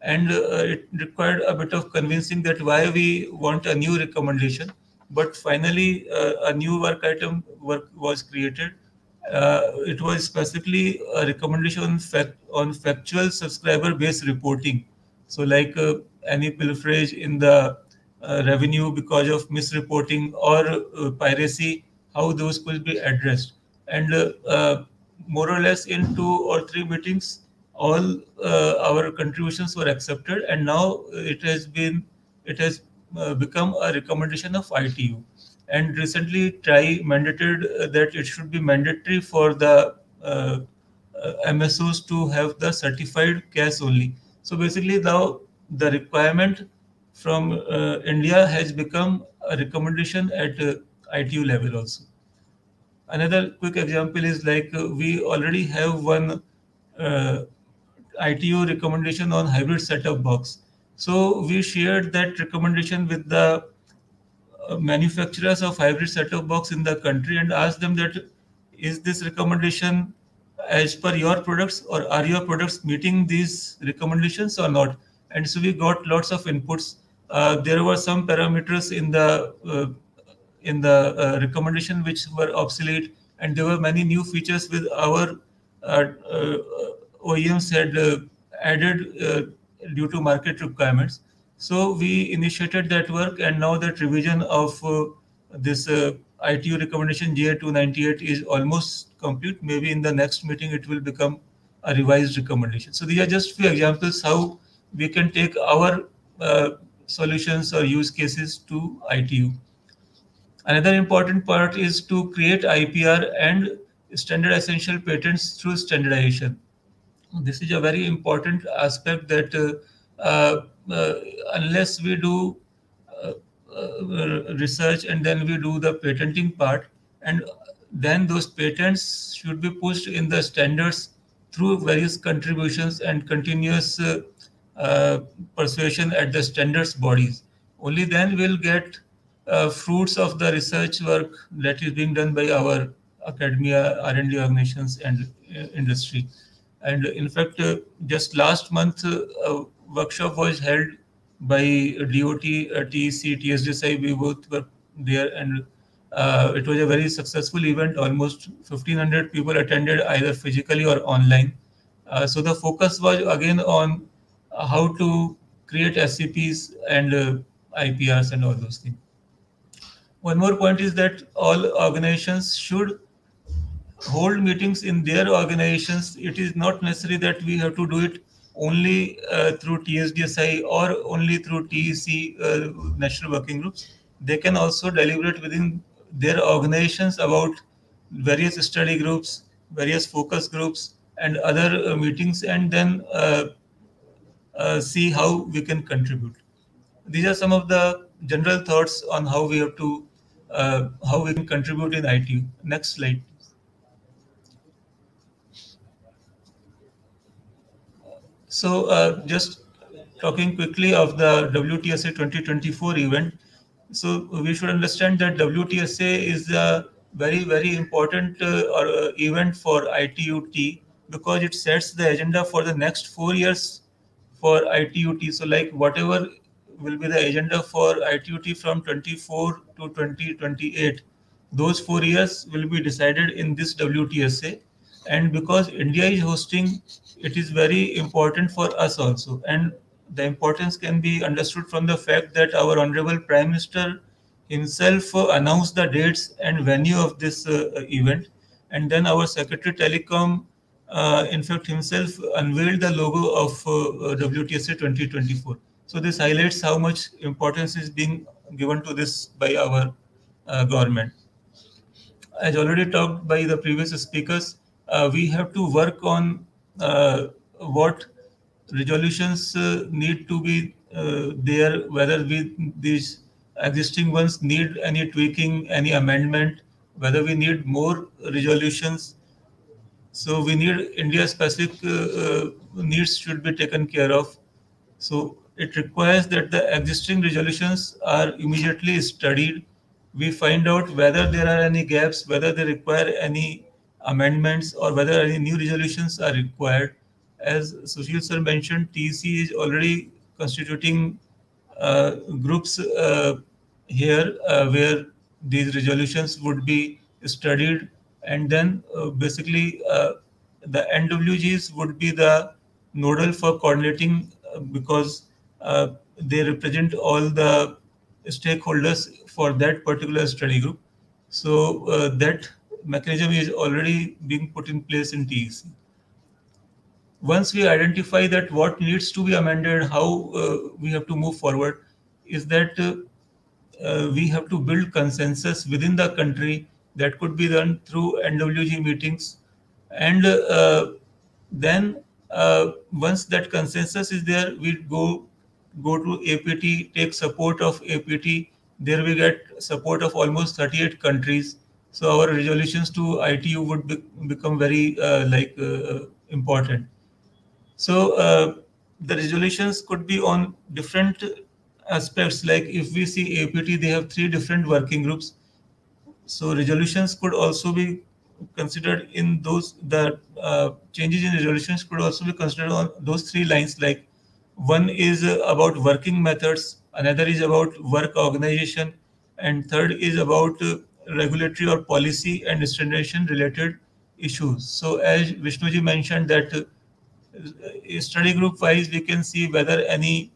and uh, it required a bit of convincing that why we want a new recommendation but finally uh, a new work item work was created. Uh, it was specifically a recommendation on, fact, on factual subscriber-based reporting. So like uh, any pilferage in the revenue because of misreporting or piracy, how those could be addressed. And more or less in two or three meetings, all uh, our contributions were accepted and now it has been it has uh, become a recommendation of ITU. And recently, TRAI mandated uh, that it should be mandatory for the uh, MSOs to have the certified CAS only. So basically, now the requirement from India has become a recommendation at ITU level also. Another quick example is like we already have one uh, ITU recommendation on hybrid setup box. So we shared that recommendation with the uh, manufacturers of hybrid set-top box in the country and asked them that is this recommendation as per your products or are your products meeting these recommendations or not? And so we got lots of inputs. Uh, there were some parameters in the uh, in the uh, recommendation which were obsolete, and there were many new features with our uh, uh, OEMs had added due to market requirements. So we initiated that work, and now that revision of uh, this uh, ITU recommendation GA298 is almost complete. Maybe in the next meeting it will become a revised recommendation. So these are just few examples how we can take our uh, solutions or use cases to ITU. Another important part is to create IPR and standard essential patents through standardization this is a very important aspect that uh, uh, unless we do uh, research and then we do the patenting part and then those patents should be pushed in the standards through various contributions and continuous uh, uh, persuasion at the standards bodies. Only then we'll get uh, fruits of the research work that is being done by our academia, R&D organizations and uh, industry. And in fact, uh, just last month, uh, workshop was held by DOT, TEC, TSDSI, we both were there and uh, it was a very successful event. Almost 1500 people attended either physically or online. Uh, so the focus was again on how to create SEPs and uh, IPRs and all those things. One more point is that all organizations should hold meetings in their organizations. It is not necessary that we have to do it only uh, through TSDSI or only through TEC uh, national working groups. They can also deliberate within their organizations about various study groups, various focus groups, and other uh, meetings, and then uh, uh, see how we can contribute. These are some of the general thoughts on how we have to, uh, how we can contribute in ITU. Next slide. So uh, just talking quickly of the WTSA 2024 event, so we should understand that WTSA is a very, very important uh, uh, event for ITUT because it sets the agenda for the next four years for ITUT. So like whatever will be the agenda for ITUT from 24 to 2028, those four years will be decided in this WTSA. And because India is hosting, it is very important for us also. And the importance can be understood from the fact that our honorable prime minister himself announced the dates and venue of this uh, event. And then our secretary telecom uh, in fact himself unveiled the logo of uh, WTSA 2024 so this highlights how much importance is being given to this by our uh, government. As already talked by the previous speakers uh, we have to work on what resolutions uh, need to be uh, there, whether we, these existing ones need any tweaking, any amendment, whether we need more resolutions. So we need India-specific uh, needs should be taken care of. So it requires that the existing resolutions are immediately studied. We find out whether there are any gaps, whether they require any amendments, or whether any new resolutions are required as Sushil sir mentioned, TEC is already constituting uh, groups uh, here uh, where these resolutions would be studied and then uh, basically uh, the NWGs would be the nodal for coordinating uh, because they represent all the stakeholders for that particular study group. So that mechanism is already being put in place in TEC once we identify that what needs to be amended, how uh, we have to move forward, is that uh, uh, we have to build consensus within the country that could be done through NWG meetings. And uh, then uh, once that consensus is there, we go go to APT, take support of APT. There we get support of almost 38 countries. So our resolutions to ITU would be, become very uh, like important. So uh, the resolutions could be on different aspects. Like if we see APT, they have three different working groups. So resolutions could also be considered in those the uh, changes in resolutions could also be considered on those three lines. Like one is about working methods, another is about work organization, and third is about uh, regulatory or policy and standardization related issues. So as Vishnuji mentioned that uh, study group wise, we can see whether any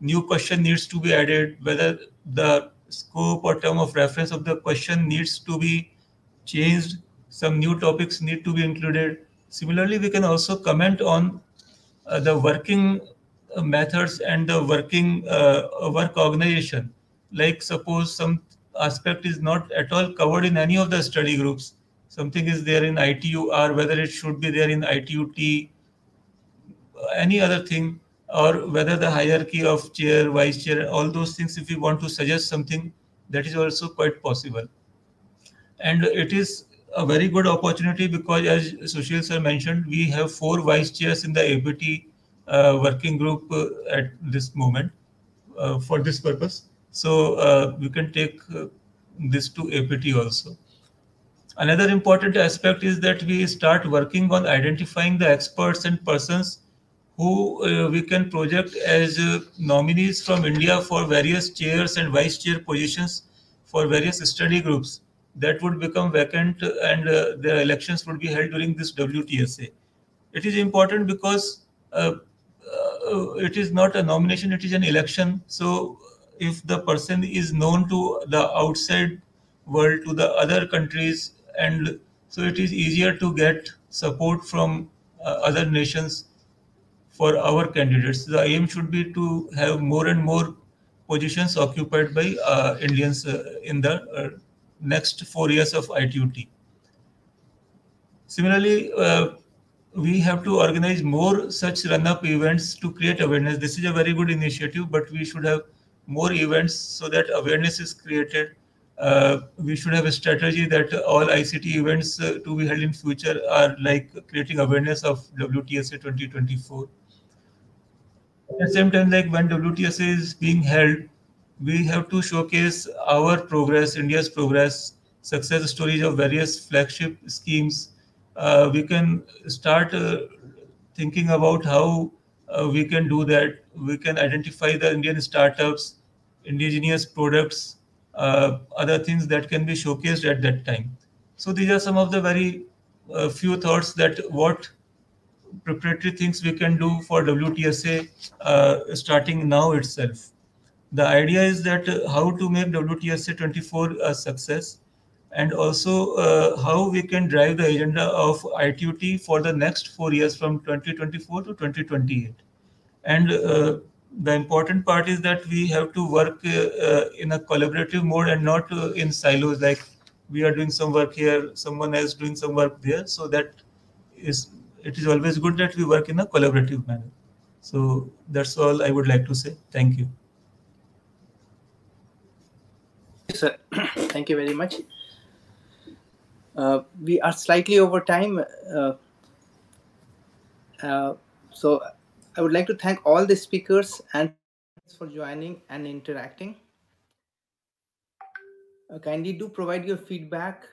new question needs to be added, whether the scope or term of reference of the question needs to be changed, some new topics need to be included. Similarly, we can also comment on uh, the working uh, methods and the working uh, work organization. Like suppose some aspect is not at all covered in any of the study groups. Something is there in ITU or whether it should be there in ITUT any other thing, or whether the hierarchy of chair, vice chair, all those things, if we want to suggest something, that is also quite possible. And it is a very good opportunity because as Sushil sir mentioned, we have four vice chairs in the APT uh, working group uh, at this moment uh, for this purpose. So uh, we can take uh, this to APT also. Another important aspect is that we start working on identifying the experts and persons who uh, we can project as uh, nominees from India for various chairs and vice chair positions for various study groups that would become vacant and uh, the elections would be held during this WTSA. It is important because uh, uh, it is not a nomination, it is an election. So if the person is known to the outside world, to the other countries, and so it is easier to get support from uh, other nations for our candidates. The aim should be to have more and more positions occupied by uh, Indians uh, in the uh, next four years of ITUT. Similarly, uh, we have to organize more such run-up events to create awareness. This is a very good initiative, but we should have more events so that awareness is created. Uh, we should have a strategy that all ICT events uh, to be held in future are like creating awareness of WTSA 2024. At the same time, like when WTSA is being held, we have to showcase our progress, India's progress, success stories of various flagship schemes. Uh, we can start uh, thinking about how uh, we can do that. We can identify the Indian startups, indigenous products, uh, other things that can be showcased at that time. So these are some of the very uh, few thoughts that what preparatory things we can do for WTSA uh, starting now itself the idea is that uh, how to make WTSA 24 a success and also uh, how we can drive the agenda of ITUT for the next four years from 2024 to 2028. And uh, the important part is that we have to work uh, uh, in a collaborative mode and not uh, in silos like we are doing some work here, someone else doing some work there. So that is it is always good that we work in a collaborative manner. So that's all I would like to say. Thank you. sir. Thank you very much. Uh, we are slightly over time. Uh, uh, so I would like to thank all the speakers and for joining and interacting. Uh, kindly do provide your feedback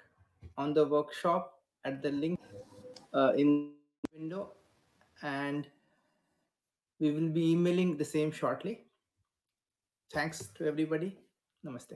on the workshop at the link uh, in window and we will be emailing the same shortly. Thanks to everybody. Namaste.